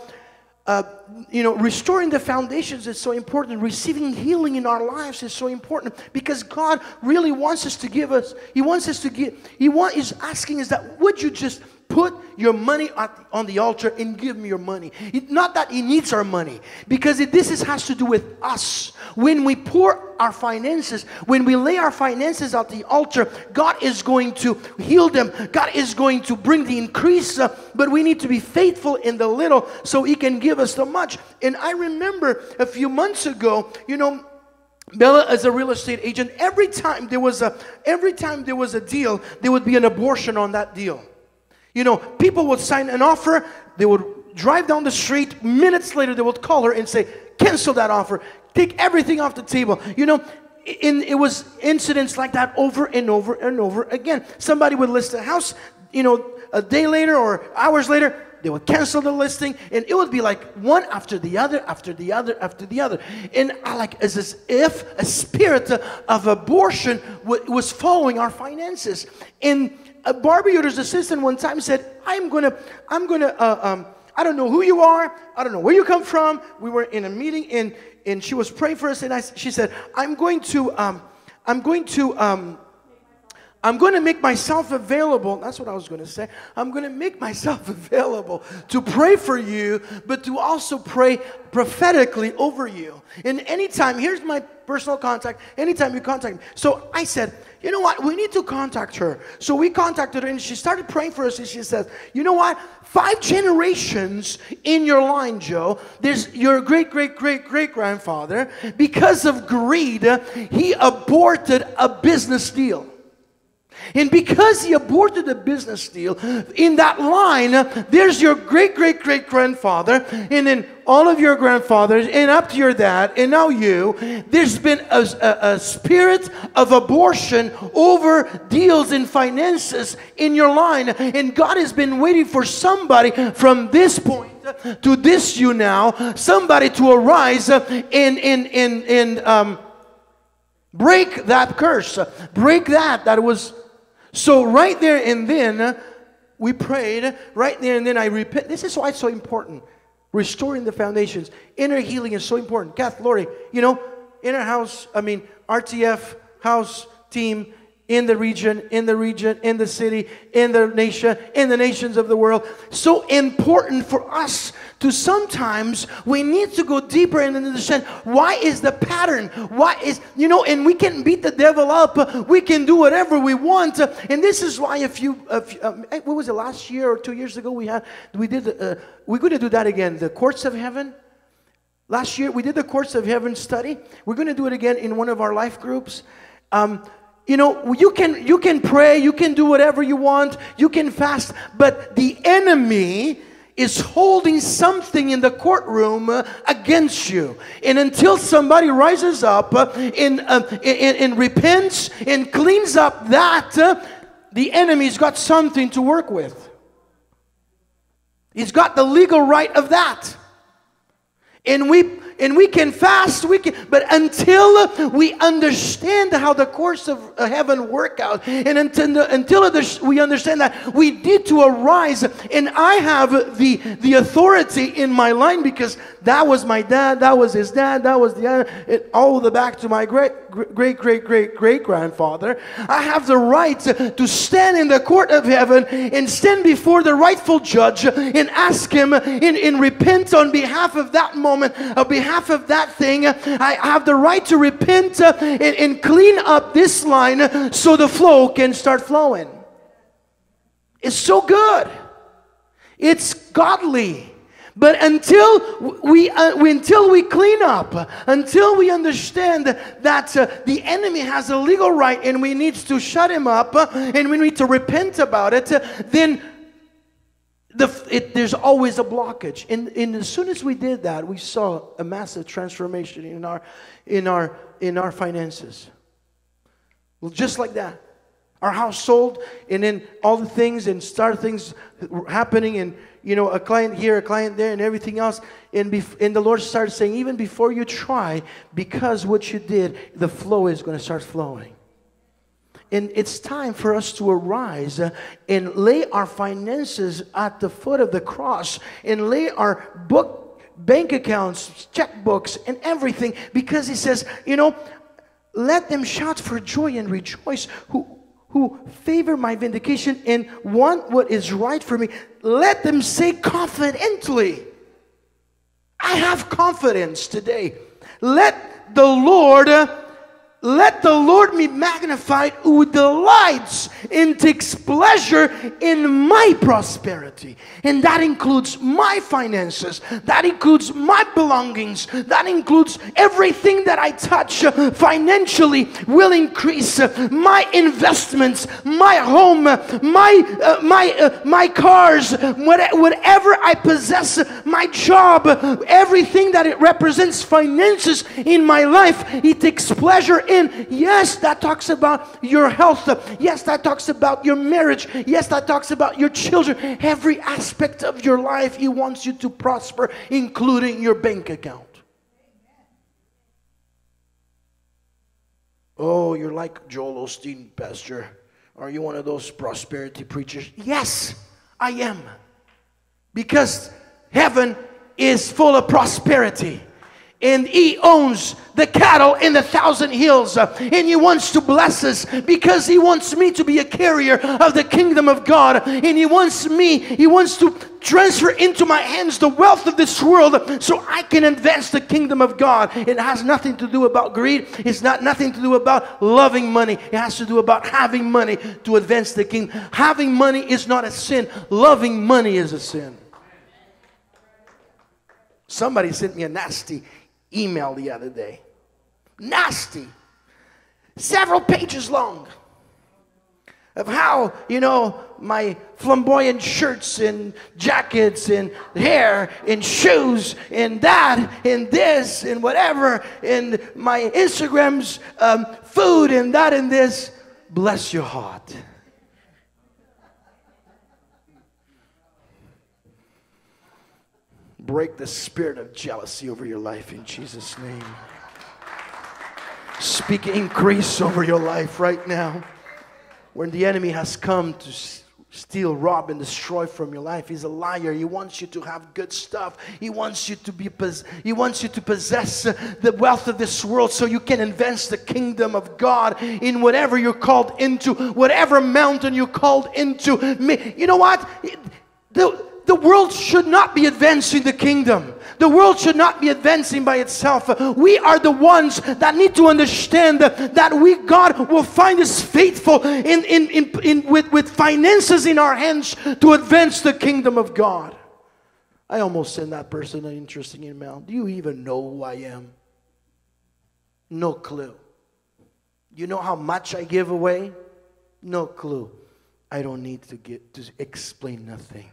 uh, you know, restoring the foundations is so important. Receiving healing in our lives is so important because God really wants us to give us. He wants us to give. He want is asking us that would you just put your money on the altar and give me your money. It, not that he needs our money, because it, this is, has to do with us. When we pour our finances, when we lay our finances at the altar, God is going to heal them. God is going to bring the increase, uh, but we need to be faithful in the little so he can give us the much. And I remember a few months ago, you know, Bella as a real estate agent, every time there was a every time there was a deal, there would be an abortion on that deal. You know, people would sign an offer, they would drive down the street, minutes later, they would call her and say, cancel that offer, take everything off the table. You know, in, it was incidents like that over and over and over again. Somebody would list a house, you know, a day later or hours later, they would cancel the listing, and it would be like one after the other, after the other, after the other. And I like as if a spirit of abortion was following our finances. And a Barbie Yoder's assistant one time said, I'm gonna, I'm gonna, uh, um, I don't know who you are, I don't know where you come from. We were in a meeting and, and she was praying for us and I, she said, I'm going to, um, I'm going to, um, I'm going to make myself available. That's what I was going to say. I'm going to make myself [laughs] available to pray for you, but to also pray prophetically over you. And anytime, here's my personal contact, anytime you contact me. So I said, you know what? We need to contact her. So we contacted her and she started praying for us. And she says, you know what? Five generations in your line, Joe. There's your great, great, great, great grandfather. Because of greed, he aborted a business deal. And because he aborted the business deal, in that line, there's your great great great grandfather, and then all of your grandfathers, and up to your dad, and now you. There's been a, a, a spirit of abortion over deals and finances in your line, and God has been waiting for somebody from this point to this you now, somebody to arise and and and and um, break that curse, break that that was so, right there and then, we prayed. Right there and then, I repent. This is why it's so important. Restoring the foundations. Inner healing is so important. Kath, Lori, you know, inner house, I mean, RTF house team in the region, in the region, in the city, in the nation, in the nations of the world. So important for us to sometimes we need to go deeper and understand why is the pattern? Why is, you know, and we can beat the devil up. We can do whatever we want. And this is why if you, if, um, what was it, last year or two years ago we had, we did, uh, we're going to do that again, the courts of heaven. Last year we did the courts of heaven study. We're going to do it again in one of our life groups. Um, you know, you can you can pray, you can do whatever you want, you can fast, but the enemy is holding something in the courtroom uh, against you. And until somebody rises up uh, and, uh, and, and, repents and cleans up that, uh, the enemy's got something to work with. He's got the legal right of that. And we and we can fast, we can, but until we understand how the courts of uh, heaven work out, and until, until we understand that we need to arise, and I have the, the authority in my line because that was my dad, that was his dad, that was the it, all the back to my great great, great, great, great grandfather. I have the right to, to stand in the court of heaven and stand before the rightful judge and ask him and, and repent on behalf of that moment, on behalf of that thing. I have the right to repent uh, and, and clean up this line so the flow can start flowing. It's so good. It's godly. But until we, uh, we, until we clean up, until we understand that uh, the enemy has a legal right and we need to shut him up uh, and we need to repent about it, then the, it, there's always a blockage. And, and as soon as we did that, we saw a massive transformation in our, in our, in our finances. Well, just like that our house sold, and then all the things and start things happening and you know a client here a client there and everything else and, bef- and the lord started saying even before you try because what you did the flow is going to start flowing and it's time for us to arise and lay our finances at the foot of the cross and lay our book bank accounts checkbooks and everything because he says you know let them shout for joy and rejoice who who favor my vindication and want what is right for me, let them say confidently, I have confidence today. Let the Lord let the Lord be magnified who delights and takes pleasure in my prosperity. And that includes my finances, that includes my belongings, that includes everything that I touch financially will increase. My investments, my home, my, uh, my, uh, my cars, whatever I possess, my job, everything that it represents finances in my life, He takes pleasure in. Yes, that talks about your health. Yes, that talks about your marriage. Yes, that talks about your children. Every aspect of your life, He wants you to prosper, including your bank account. Oh, you're like Joel Osteen, Pastor. Are you one of those prosperity preachers? Yes, I am. Because heaven is full of prosperity and he owns the cattle in the thousand hills. And he wants to bless us because he wants me to be a carrier of the kingdom of god. And he wants me he wants to transfer into my hands the wealth of this world so i can advance the kingdom of god. It has nothing to do about greed. It's not nothing to do about loving money. It has to do about having money to advance the kingdom. Having money is not a sin. Loving money is a sin. Somebody sent me a nasty email the other day. Nasty. Several pages long of how, you know, my flamboyant shirts and jackets and hair and shoes and that and this and whatever and my Instagram's um, food and that and this. Bless your heart. Break the spirit of jealousy over your life in Jesus' name. Speak increase over your life right now. When the enemy has come to steal, rob, and destroy from your life, he's a liar. He wants you to have good stuff. He wants you to be he wants you to possess uh, the wealth of this world so you can advance the kingdom of God in whatever you're called into, whatever mountain you're called into. You know what? The, the world should not be advancing the kingdom. The world should not be advancing by itself. We are the ones that need to understand that we, God, will find us faithful in, in, in, in, with, with finances in our hands to advance the kingdom of God. I almost sent that person an interesting email. Do you even know who I am? No clue. You know how much I give away? No clue. I don't need to get to explain nothing.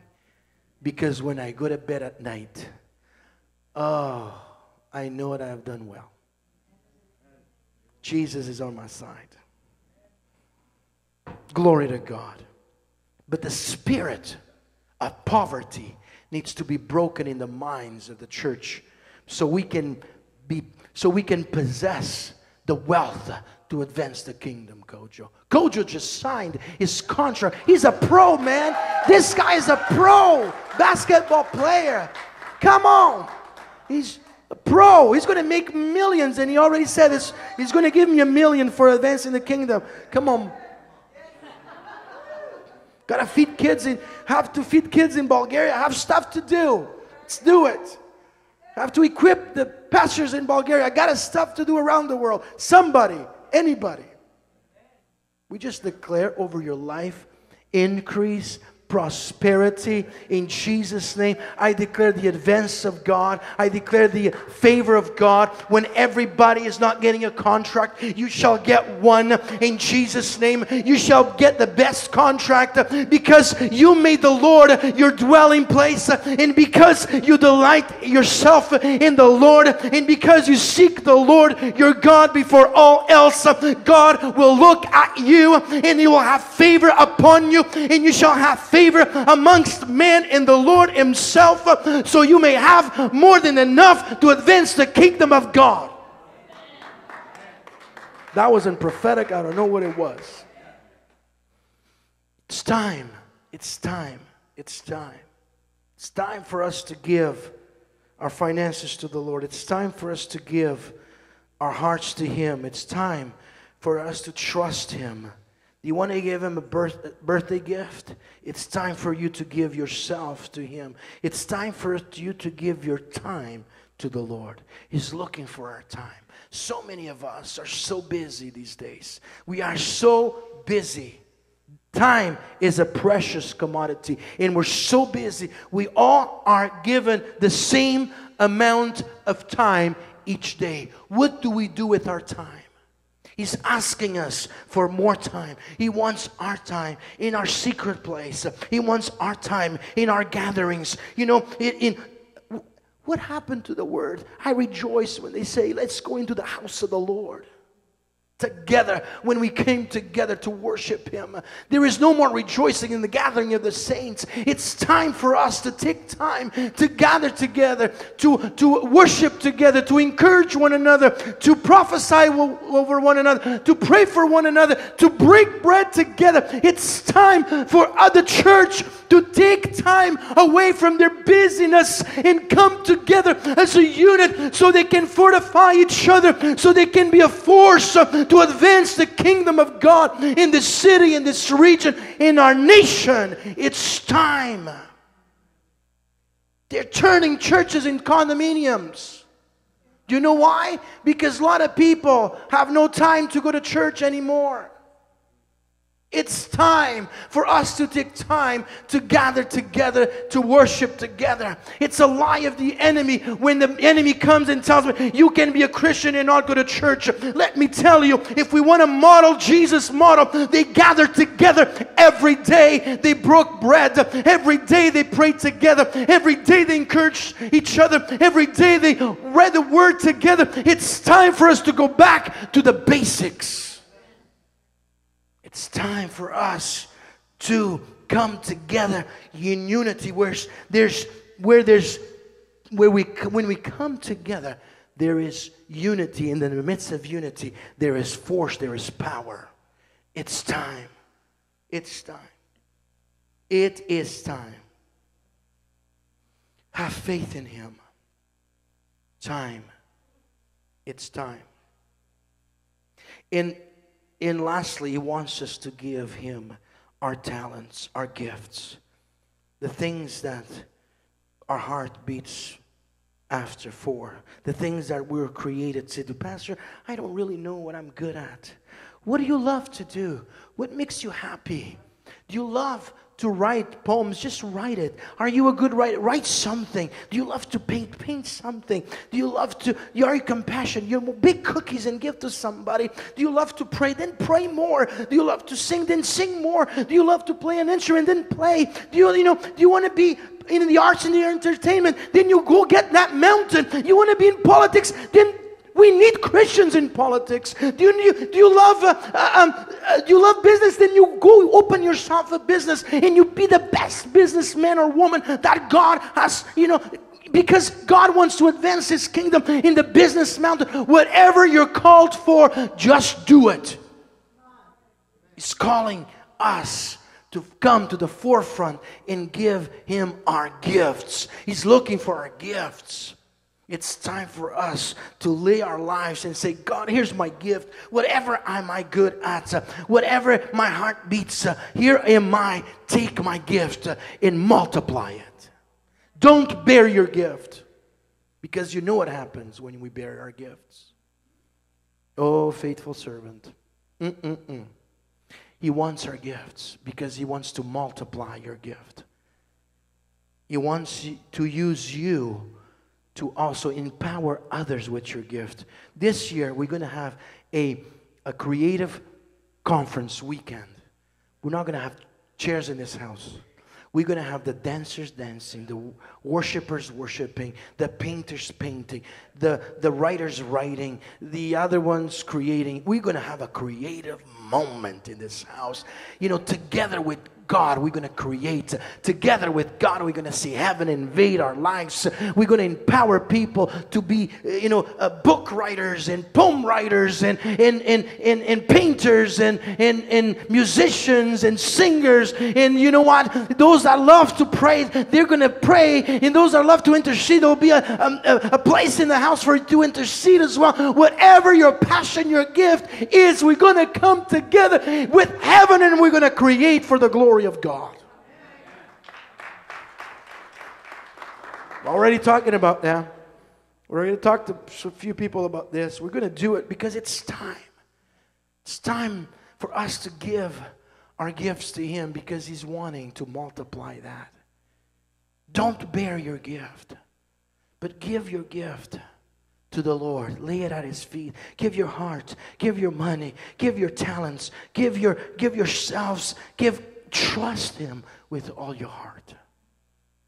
Because when I go to bed at night, oh, I know that I have done well. Jesus is on my side. Glory to God. But the spirit of poverty needs to be broken in the minds of the church so we can be so we can possess the wealth to advance the kingdom, Kojo. Kojo just signed his contract. He's a pro, man. This guy is a pro basketball player. Come on. He's a pro. He's going to make millions, and he already said this. He's going to give me a million for advancing the kingdom. Come on. Gotta feed kids in, have to feed kids in Bulgaria. Have stuff to do. Let's do it. I have to equip the pastors in Bulgaria. I got stuff to do around the world. Somebody, anybody. We just declare over your life increase, prosperity in Jesus' name. I declare the advance of God. I declare the favor of God. When everybody is not getting a contract, you shall get one in Jesus' name. You shall get the best contract because you made the Lord your dwelling place and because you delight yourself in the Lord and because you seek the Lord your God before all else, God will look at you and He will have favor upon you and you shall have favor amongst men and the Lord Himself, uh, so you may have more than enough to advance the kingdom of God. That wasn't prophetic, I don't know what it was. It's time. It's time. It's time. It's time for us to give our finances to the Lord. It's time for us to give our hearts to Him. It's time for us to trust Him. You want to give him a birth, birthday gift? It's time for you to give yourself to him. It's time for you to give your time to the Lord. He's looking for our time. So many of us are so busy these days. We are so busy. Time is a precious commodity, and we're so busy. We all are given the same amount of time each day. What do we do with our time? He's asking us for more time. He wants our time in our secret place. He wants our time in our gatherings. You know, in, in what happened to the word? I rejoice when they say, let's go into the house of the Lord together when we came together to worship him. There is no more rejoicing in the gathering of the saints. It's time for us to take time to gather together to, to worship together to encourage one another to prophesy over one another to pray for one another to break bread together. It's time for other church to take time away from their busyness and come together as a unit so they can fortify each other so they can be a force to advance the kingdom of God in this city, in this region, in our nation. It's time. They're turning churches in condominiums. Do you know why? Because a lot of people have no time to go to church anymore. It's time for us to take time to gather together, to worship together. It's a lie of the enemy when the enemy comes and tells me, You can be a Christian and not go to church. Let me tell you, if we want to model Jesus' model, they gathered together every day. They broke bread. Every day they prayed together. Every day they encouraged each other. Every day they read the word together. It's time for us to go back to the basics. It's time for us to come together in unity where there's where there's where we when we come together there is unity. And in the midst of unity there is force there is power. It's time. It's time. It is time. Have faith in him. Time. It's time. In and lastly, He wants us to give Him our talents, our gifts, the things that our heart beats after for, the things that we're created to do. Pastor, I don't really know what I'm good at. What do you love to do? What makes you happy? Do you love to write poems, just write it. Are you a good writer? Write something. Do you love to paint? Paint something. Do you love to, you are compassion? You bake cookies and give to somebody. Do you love to pray? Then pray more. Do you love to sing? Then sing more. Do you love to play an instrument? Then play. Do you, you know, do you want to be in the arts and the entertainment? Then you go get that mountain. You want to be in politics? Then we need Christians in politics. Do you, do you love uh, uh, um, uh, do you love business? Then you go open yourself a business and you be the best businessman or woman that God has. You know, because God wants to advance His kingdom in the business mountain. Whatever you're called for, just do it. He's calling us to come to the forefront and give Him our gifts. He's looking for our gifts. It's time for us to lay our lives and say, God, here's my gift. Whatever am I good at, uh, whatever my heart beats, uh, here am I. Take my gift uh, and multiply it. Don't bear your gift because you know what happens when we bear our gifts. Oh, faithful servant. Mm-mm-mm. He wants our gifts because he wants to multiply your gift. He wants to use you to also empower others with your gift. This year, we're going to have a, a creative conference weekend. We're not going to have chairs in this house. We're going to have the dancers dancing, the worshipers worshiping, the painters painting, the, the writers writing, the other ones creating. We're going to have a creative moment in this house. You know, together with God, we're going to create. Together with God, we're going to see heaven invade our lives. We're going to empower people to be, you know, uh, book writers and poem writers and, and, and, and, and painters and, and, and musicians and singers. And you know what? Those that love to pray, they're going to pray. And those that love to intercede, there'll be a, a, a place in the house for you to intercede as well. Whatever your passion, your gift is, we're going to come together with heaven and we're going to create for the glory of God. Already talking about that. We're going to talk to a few people about this. We're going to do it because it's time. It's time for us to give our gifts to Him because He's wanting to multiply that. Don't bear your gift, but give your gift to the Lord. Lay it at His feet. Give your heart, give your money, give your talents, give your give yourselves, give trust Him with all your heart.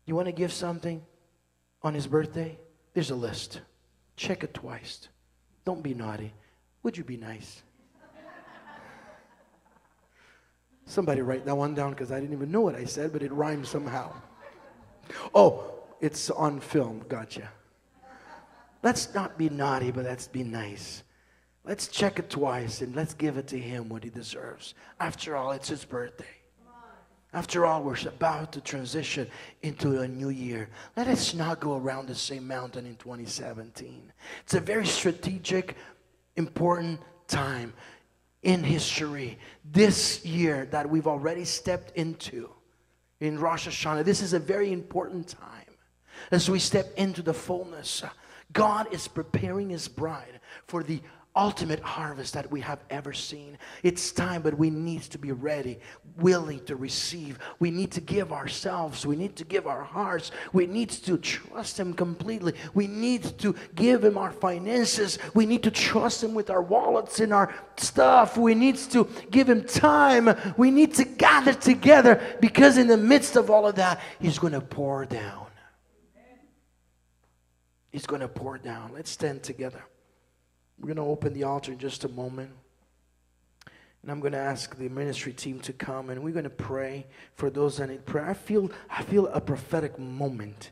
You want to give something on His birthday? There's a list. Check it twice. Don't be naughty. Would you be nice? Somebody write that one down because I didn't even know what I said, but it rhymed somehow. Oh, it's on film. Gotcha. Let's not be naughty, but let's be nice. Let's check it twice and let's give it to him what he deserves. After all, it's his birthday. After all, we're about to transition into a new year. Let us not go around the same mountain in 2017. It's a very strategic, important time in history. This year that we've already stepped into in Rosh Hashanah, this is a very important time as we step into the fullness. God is preparing His bride for the ultimate harvest that we have ever seen. It's time, but we need to be ready, willing to receive. We need to give ourselves. We need to give our hearts. We need to trust Him completely. We need to give Him our finances. We need to trust Him with our wallets and our stuff. We need to give Him time. We need to gather together because in the midst of all of that, He's going to pour down. He's going to pour down. Let's stand together. We're going to open the altar in just a moment. And I'm going to ask the ministry team to come and we're going to pray for those that need prayer. I feel, I feel a prophetic moment.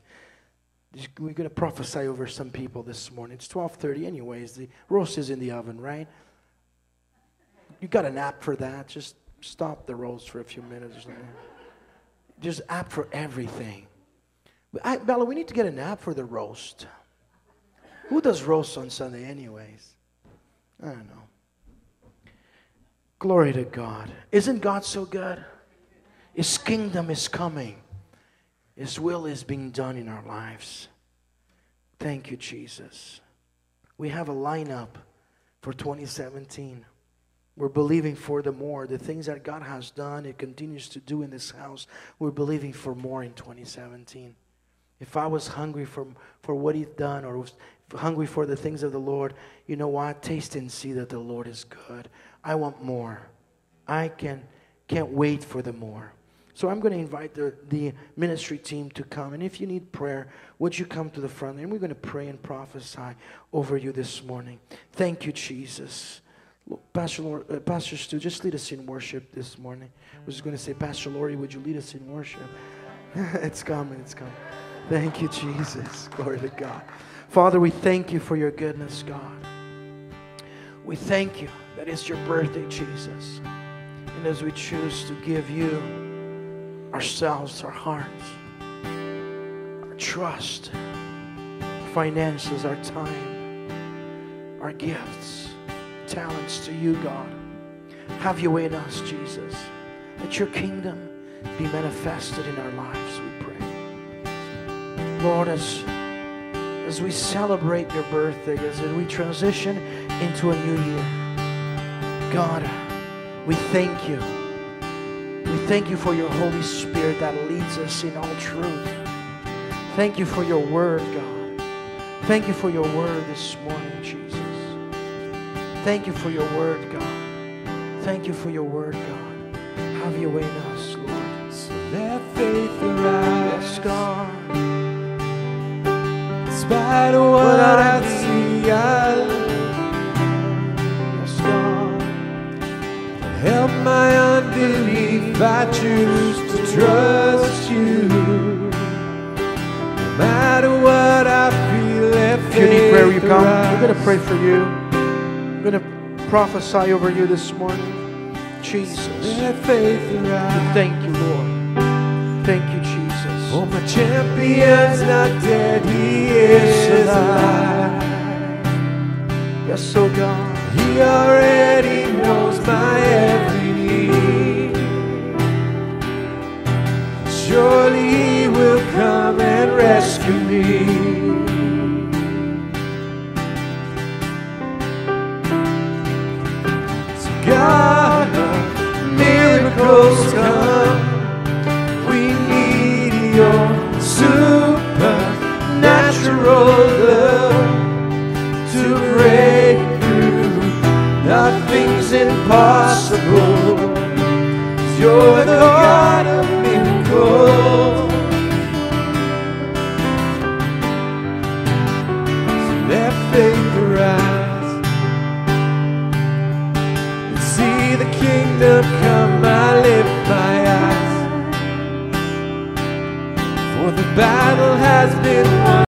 We're going to prophesy over some people this morning. It's 12:30 anyways. The roast is in the oven, right? You got an app for that. Just stop the roast for a few minutes. Just app for everything. I, Bella, we need to get an app for the roast. Who does roast on Sunday anyways? I don't know. Glory to God. Isn't God so good? His kingdom is coming. His will is being done in our lives. Thank you, Jesus. We have a lineup for 2017. We're believing for the more. The things that God has done, it continues to do in this house. We're believing for more in 2017. If I was hungry for, for what He's done or hungry for the things of the Lord, you know what? Taste and see that the Lord is good. I want more. I can, can't wait for the more. So I'm going to invite the, the ministry team to come. And if you need prayer, would you come to the front? And we're going to pray and prophesy over you this morning. Thank you, Jesus. Pastor, Lord, uh, Pastor Stu, just lead us in worship this morning. I was just going to say, Pastor Lori, would you lead us in worship? [laughs] it's coming, it's coming. Thank you, Jesus. Glory to God. Father, we thank you for your goodness, God. We thank you that it's your birthday, Jesus. And as we choose to give you ourselves, our hearts, our trust, finances, our time, our gifts, talents to you, God. Have your way in us, Jesus. Let your kingdom be manifested in our lives, we pray. Lord, as, as we celebrate your birthday, as we transition into a new year, God, we thank you. We thank you for your Holy Spirit that leads us in all truth. Thank you for your word, God. Thank you for your word this morning, Jesus. Thank you for your word, God. Thank you for your word, God. Have your way in us, Lord. So let faith arise. Yes, God. In spite of what I see, I Yes, God. help my unbelief. I choose to trust you. No matter what I feel, If you need prayer, you come. We're going to pray for you. I'm going to prophesy over you this morning. Jesus. Let faith arise. Thank you, Lord. Thank you, Jesus. Oh, my champion's not dead, he is alive. Yes, oh God. He already knows my every need. Surely he will come and rescue me. So God, miracles come. Love to break through. Nothing's impossible. You're the God of miracles. So let faith arise. And see the kingdom come. I lift my eyes. For the battle has been